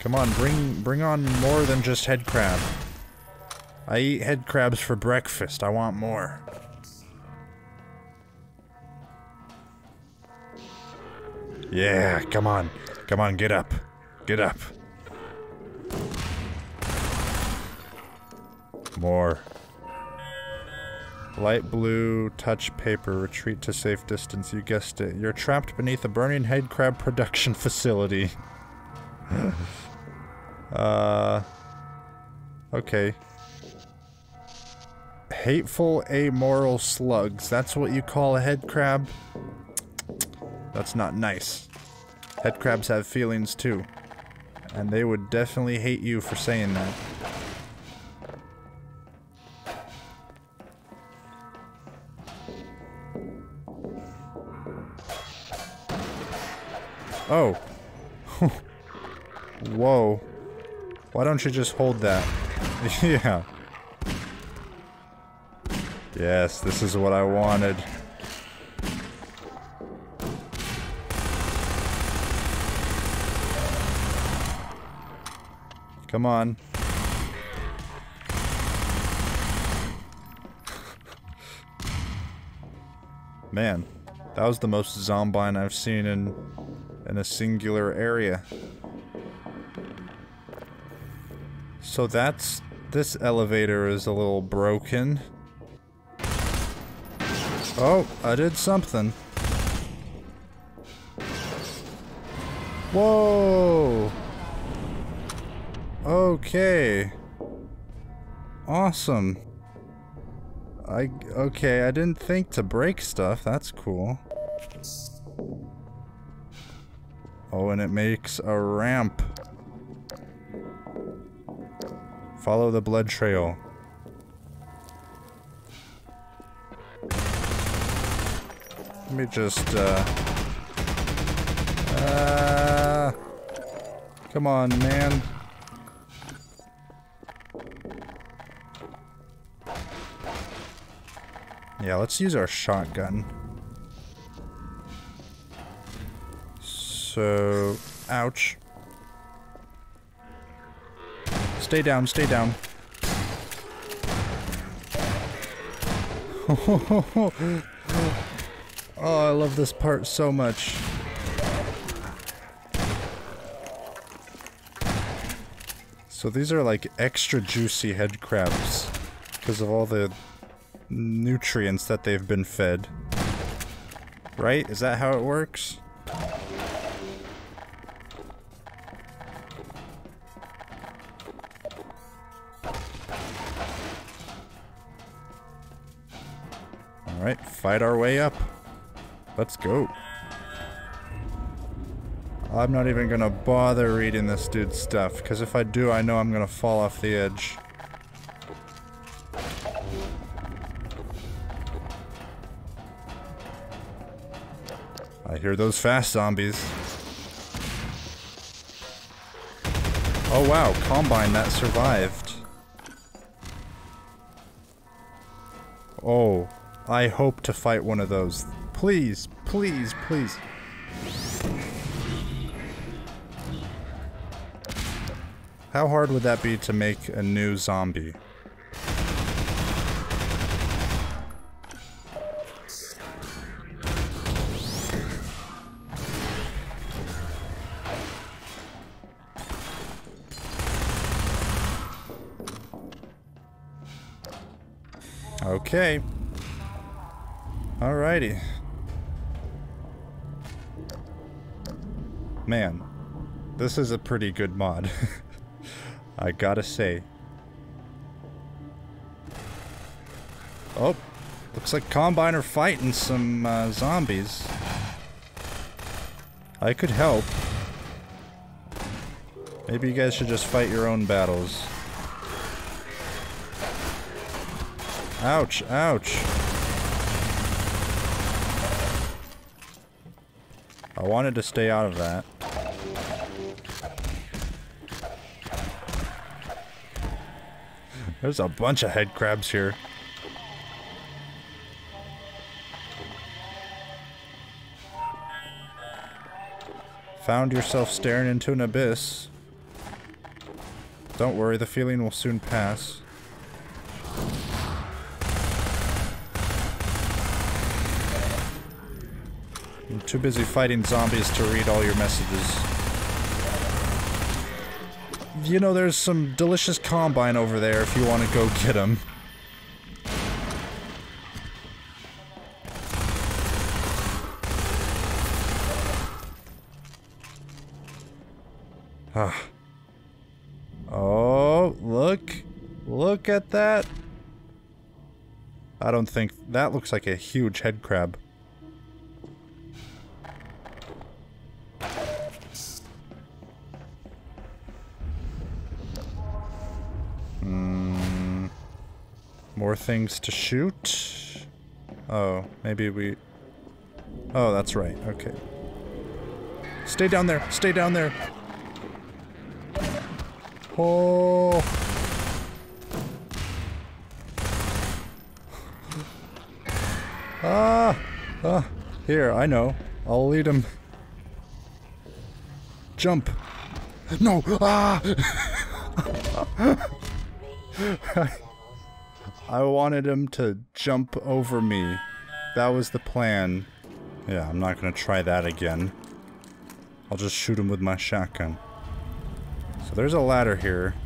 Come on, bring bring on more than just head crab. I eat head crabs for breakfast. I want more. Yeah, come on. Come on, get up. Get up. More. Light blue, touch paper, retreat to safe distance, you guessed it. You're trapped beneath a burning head crab production facility. uh... Okay. Hateful, amoral slugs. That's what you call a head crab? That's not nice. Head crabs have feelings too. And they would definitely hate you for saying that. Oh. Whoa. Why don't you just hold that? yeah. Yes, this is what I wanted. Come on. Man, that was the most zombine I've seen in in a singular area. So that's... This elevator is a little broken. Oh, I did something. Whoa! Okay. Awesome. I... Okay, I didn't think to break stuff. That's cool. Oh, and it makes a ramp. Follow the blood trail. Let me just, uh... Uh... Come on, man. Yeah, let's use our shotgun. So, ouch. Stay down, stay down. oh, I love this part so much. So these are like extra juicy head crabs because of all the nutrients that they've been fed. Right? Is that how it works? Alright, fight our way up. Let's go. I'm not even gonna bother reading this dude's stuff, because if I do, I know I'm gonna fall off the edge. Those fast zombies. Oh wow, Combine that survived. Oh, I hope to fight one of those. Please, please, please. How hard would that be to make a new zombie? Okay. Alrighty. Man, this is a pretty good mod. I gotta say. Oh, looks like Combine are fighting some uh, zombies. I could help. Maybe you guys should just fight your own battles. Ouch, ouch. I wanted to stay out of that. There's a bunch of head crabs here. Found yourself staring into an abyss. Don't worry, the feeling will soon pass. Too busy fighting zombies to read all your messages you know, there's some delicious combine over there if you want to go get them. Ah. Oh, look. Look at that. I don't think... That looks like a huge head crab. Things to shoot. Oh, maybe we... Oh, that's right. Okay. Stay down there. Stay down there. Oh. Ah. Ah. Here, I know. I'll lead him. Jump. No. Ah. I wanted him to jump over me. That was the plan. Yeah, I'm not gonna try that again. I'll just shoot him with my shotgun. So there's a ladder here.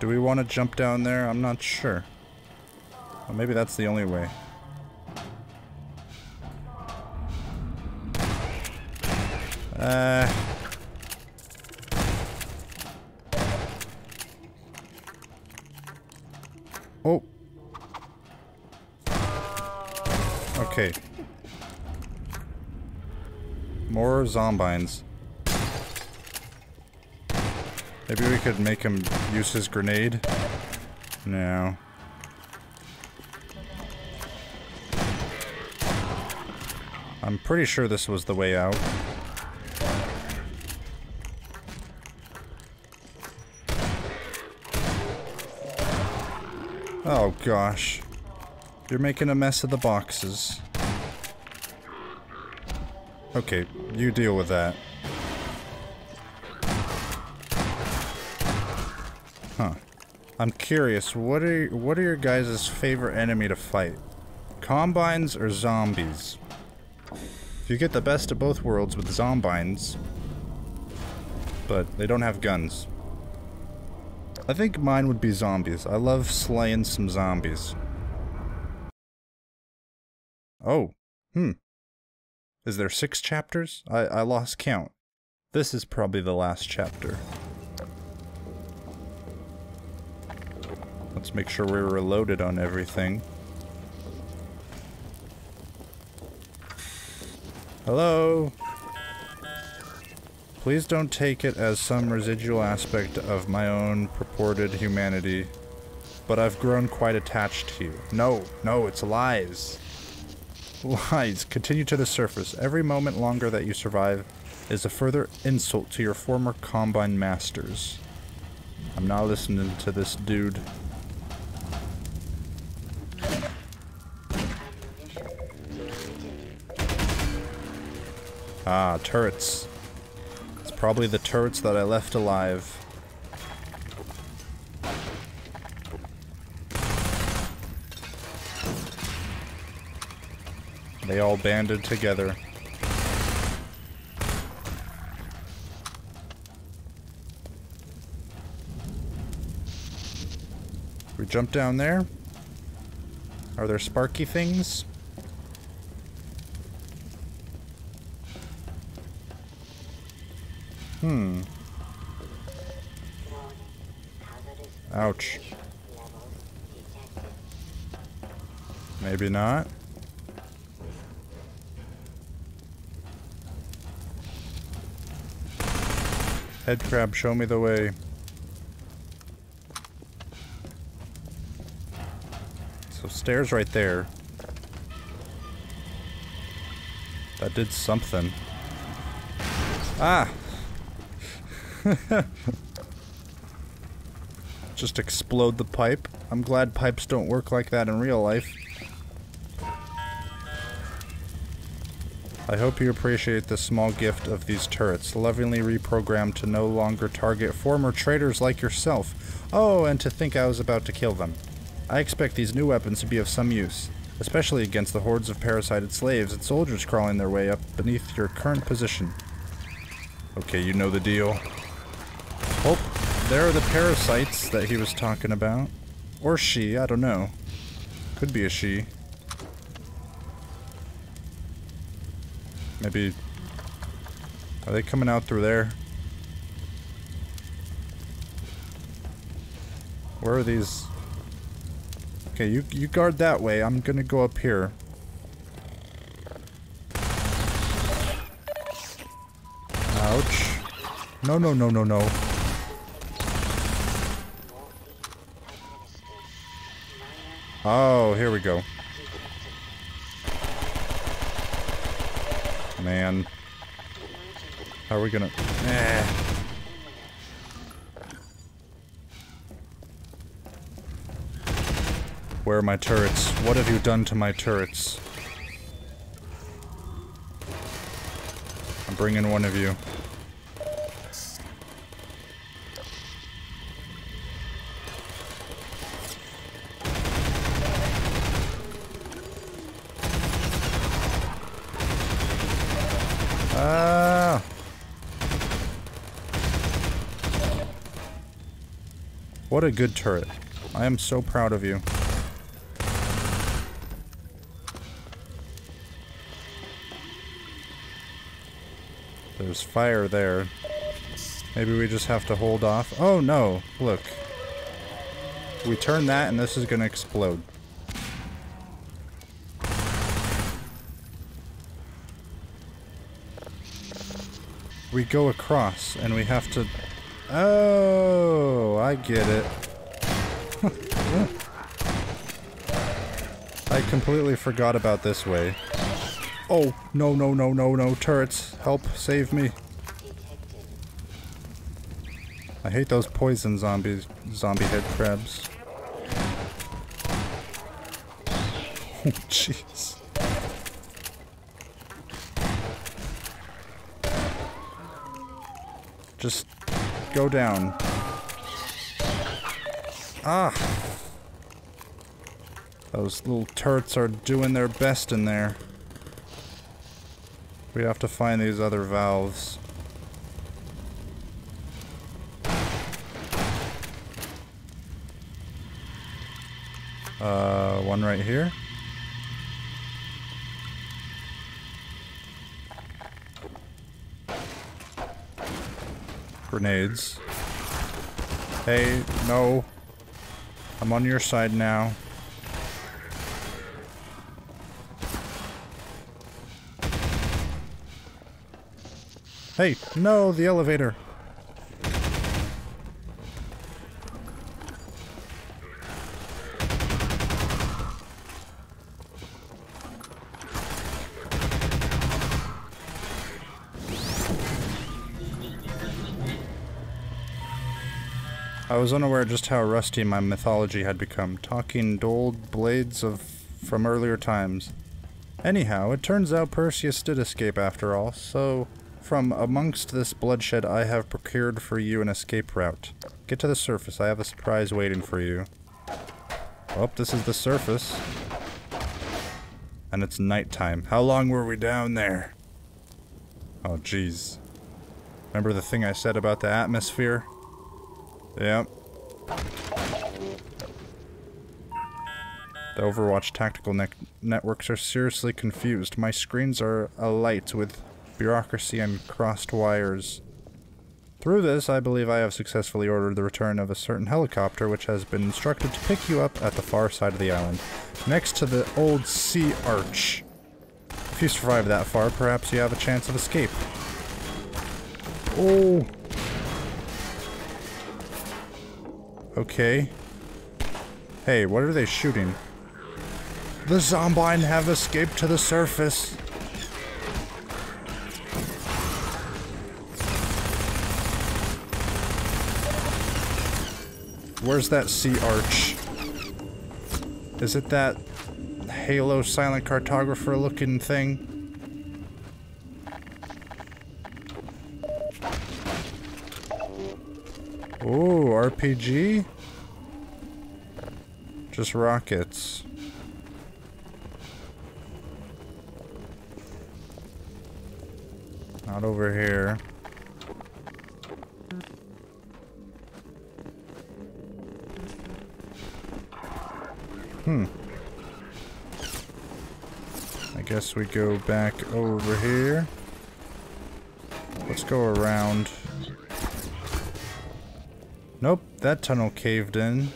Do we want to jump down there? I'm not sure. Well, maybe that's the only way. Uh... Oh. Okay. More zombines. Maybe we could make him use his grenade? No. I'm pretty sure this was the way out. Gosh. You're making a mess of the boxes. Okay, you deal with that. Huh. I'm curious, what are what are your guys' favorite enemy to fight? Combines or zombies? If you get the best of both worlds with zombines, but they don't have guns. I think mine would be zombies. I love slaying some zombies. Oh. Hmm. Is there six chapters? I, I lost count. This is probably the last chapter. Let's make sure we're reloaded on everything. Hello? Please don't take it as some residual aspect of my own purported humanity, but I've grown quite attached to you. No, no, it's lies. Lies continue to the surface. Every moment longer that you survive is a further insult to your former Combine masters. I'm not listening to this dude. Ah, turrets. Probably the turrets that I left alive. They all banded together. We jump down there. Are there sparky things? Hmm. Ouch. Maybe not. Head crab, show me the way. So stairs right there. That did something. Ah! Just explode the pipe. I'm glad pipes don't work like that in real life. I hope you appreciate the small gift of these turrets, lovingly reprogrammed to no longer target former traitors like yourself. Oh, and to think I was about to kill them. I expect these new weapons to be of some use, especially against the hordes of parasited slaves and soldiers crawling their way up beneath your current position. Okay, you know the deal. There are the parasites that he was talking about. Or she, I don't know. Could be a she. Maybe... Are they coming out through there? Where are these... Okay, you, you guard that way. I'm gonna go up here. Ouch. No, no, no, no, no. Oh, here we go. Man. How are we gonna... Eh. Where are my turrets? What have you done to my turrets? I'm bringing one of you. What a good turret. I am so proud of you. There's fire there. Maybe we just have to hold off. Oh no, look. We turn that and this is gonna explode. We go across and we have to... Oh, I get it. I completely forgot about this way. Oh, no, no, no, no, no. Turrets, help, save me. I hate those poison zombies, zombie head crabs. Oh, jeez. Just go down. Ah! Those little turrets are doing their best in there. We have to find these other valves. Uh, one right here. Grenades. Hey, no. I'm on your side now. Hey, no, the elevator. I was unaware just how rusty my mythology had become, talking dulled blades of from earlier times. Anyhow, it turns out Perseus did escape after all, so from amongst this bloodshed I have procured for you an escape route. Get to the surface, I have a surprise waiting for you. Oh, this is the surface. And it's nighttime. How long were we down there? Oh, jeez. Remember the thing I said about the atmosphere? Yep. The Overwatch tactical ne networks are seriously confused. My screens are alight with bureaucracy and crossed wires. Through this, I believe I have successfully ordered the return of a certain helicopter which has been instructed to pick you up at the far side of the island, next to the old sea arch. If you survive that far, perhaps you have a chance of escape. Oh! Okay. Hey, what are they shooting? The Zombine have escaped to the surface. Where's that sea arch? Is it that Halo silent cartographer looking thing? Ooh, RPG? Just rockets. Not over here. Hmm. I guess we go back over here. Let's go around. Nope, that tunnel caved in.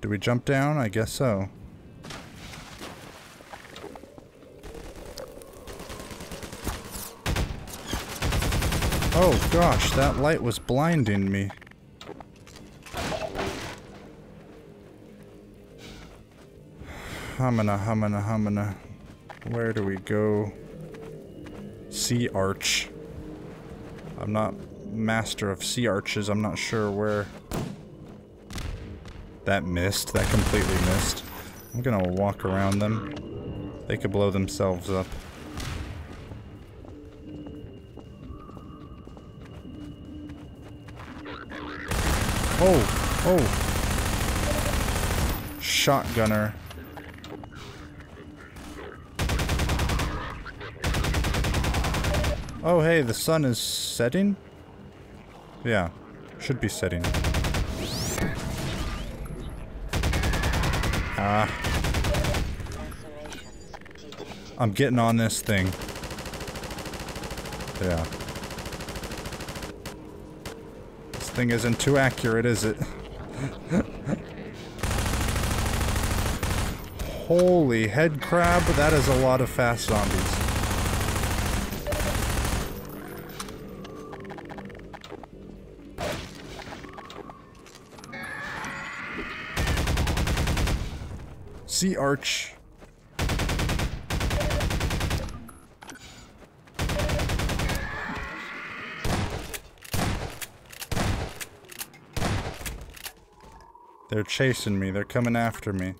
Do we jump down? I guess so. Oh gosh, that light was blinding me. Humana, humana, humana. Where do we go? Sea arch. I'm not master of sea arches. I'm not sure where that missed. That completely missed. I'm gonna walk around them. They could blow themselves up. Oh! Oh! Shotgunner. Oh hey, the sun is setting? Yeah, should be setting. Ah. I'm getting on this thing. Yeah. This thing isn't too accurate, is it? Holy head crab, that is a lot of fast zombies. Sea Arch. They're chasing me. They're coming after me.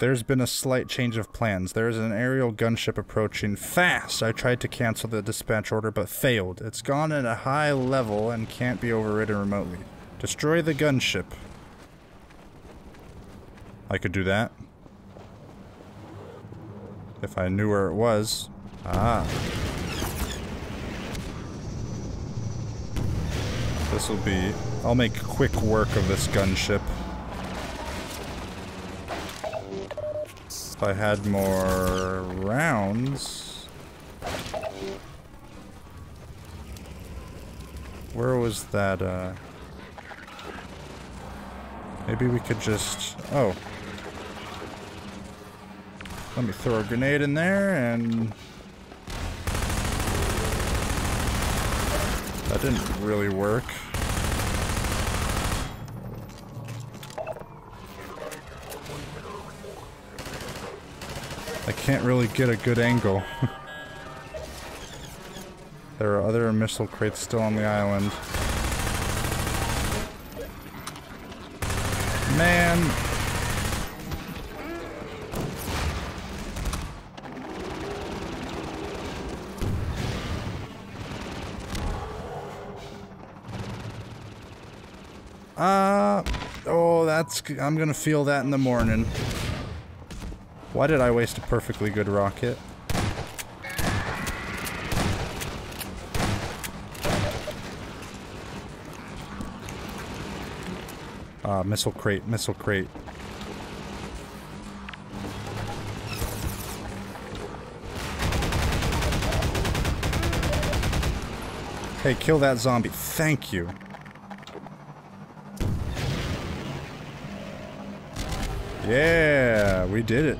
There's been a slight change of plans. There is an aerial gunship approaching fast. I tried to cancel the dispatch order but failed. It's gone at a high level and can't be overridden remotely. Destroy the gunship. I could do that. If I knew where it was. Ah. This will be... I'll make quick work of this gunship. If I had more rounds... Where was that, uh... Maybe we could just... Oh. Let me throw a grenade in there and... That didn't really work. I can't really get a good angle. there are other missile crates still on the island. Man, Uh, oh, that's, I'm gonna feel that in the morning. Why did I waste a perfectly good rocket? Uh, missile crate, missile crate. Hey, kill that zombie. Thank you. Yeah, we did it.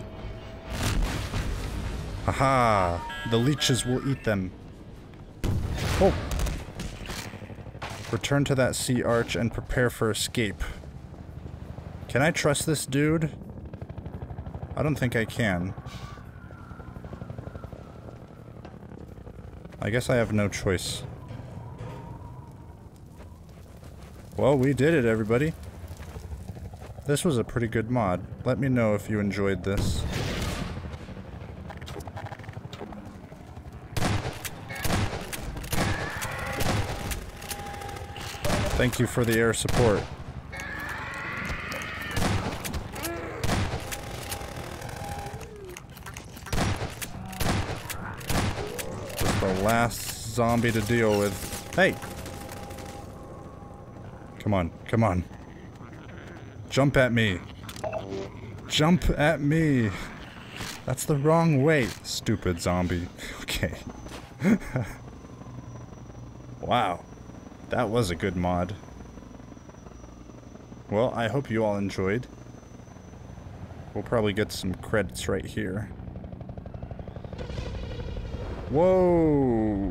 Haha, the leeches will eat them. Oh! Return to that sea arch and prepare for escape. Can I trust this dude? I don't think I can. I guess I have no choice. Well, we did it, everybody. This was a pretty good mod. Let me know if you enjoyed this. Thank you for the air support. Last zombie to deal with. Hey! Come on, come on. Jump at me. Jump at me. That's the wrong way, stupid zombie. Okay. wow. That was a good mod. Well, I hope you all enjoyed. We'll probably get some credits right here. Whoa!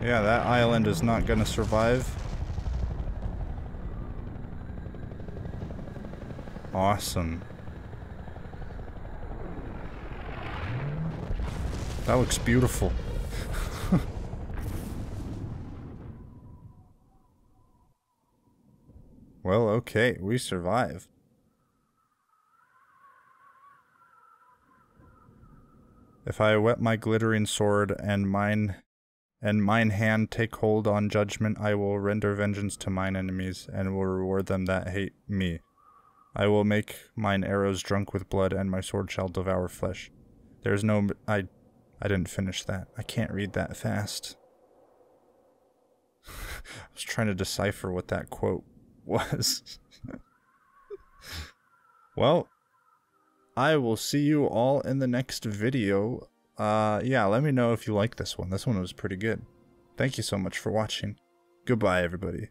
Yeah, that island is not gonna survive. Awesome. That looks beautiful. well, okay, we survived. If I whet my glittering sword and mine and mine hand take hold on judgment, I will render vengeance to mine enemies and will reward them that hate me. I will make mine arrows drunk with blood, and my sword shall devour flesh. There is no... I... I didn't finish that. I can't read that fast. I was trying to decipher what that quote was. well, I will see you all in the next video. Uh, yeah, let me know if you like this one. This one was pretty good. Thank you so much for watching. Goodbye, everybody.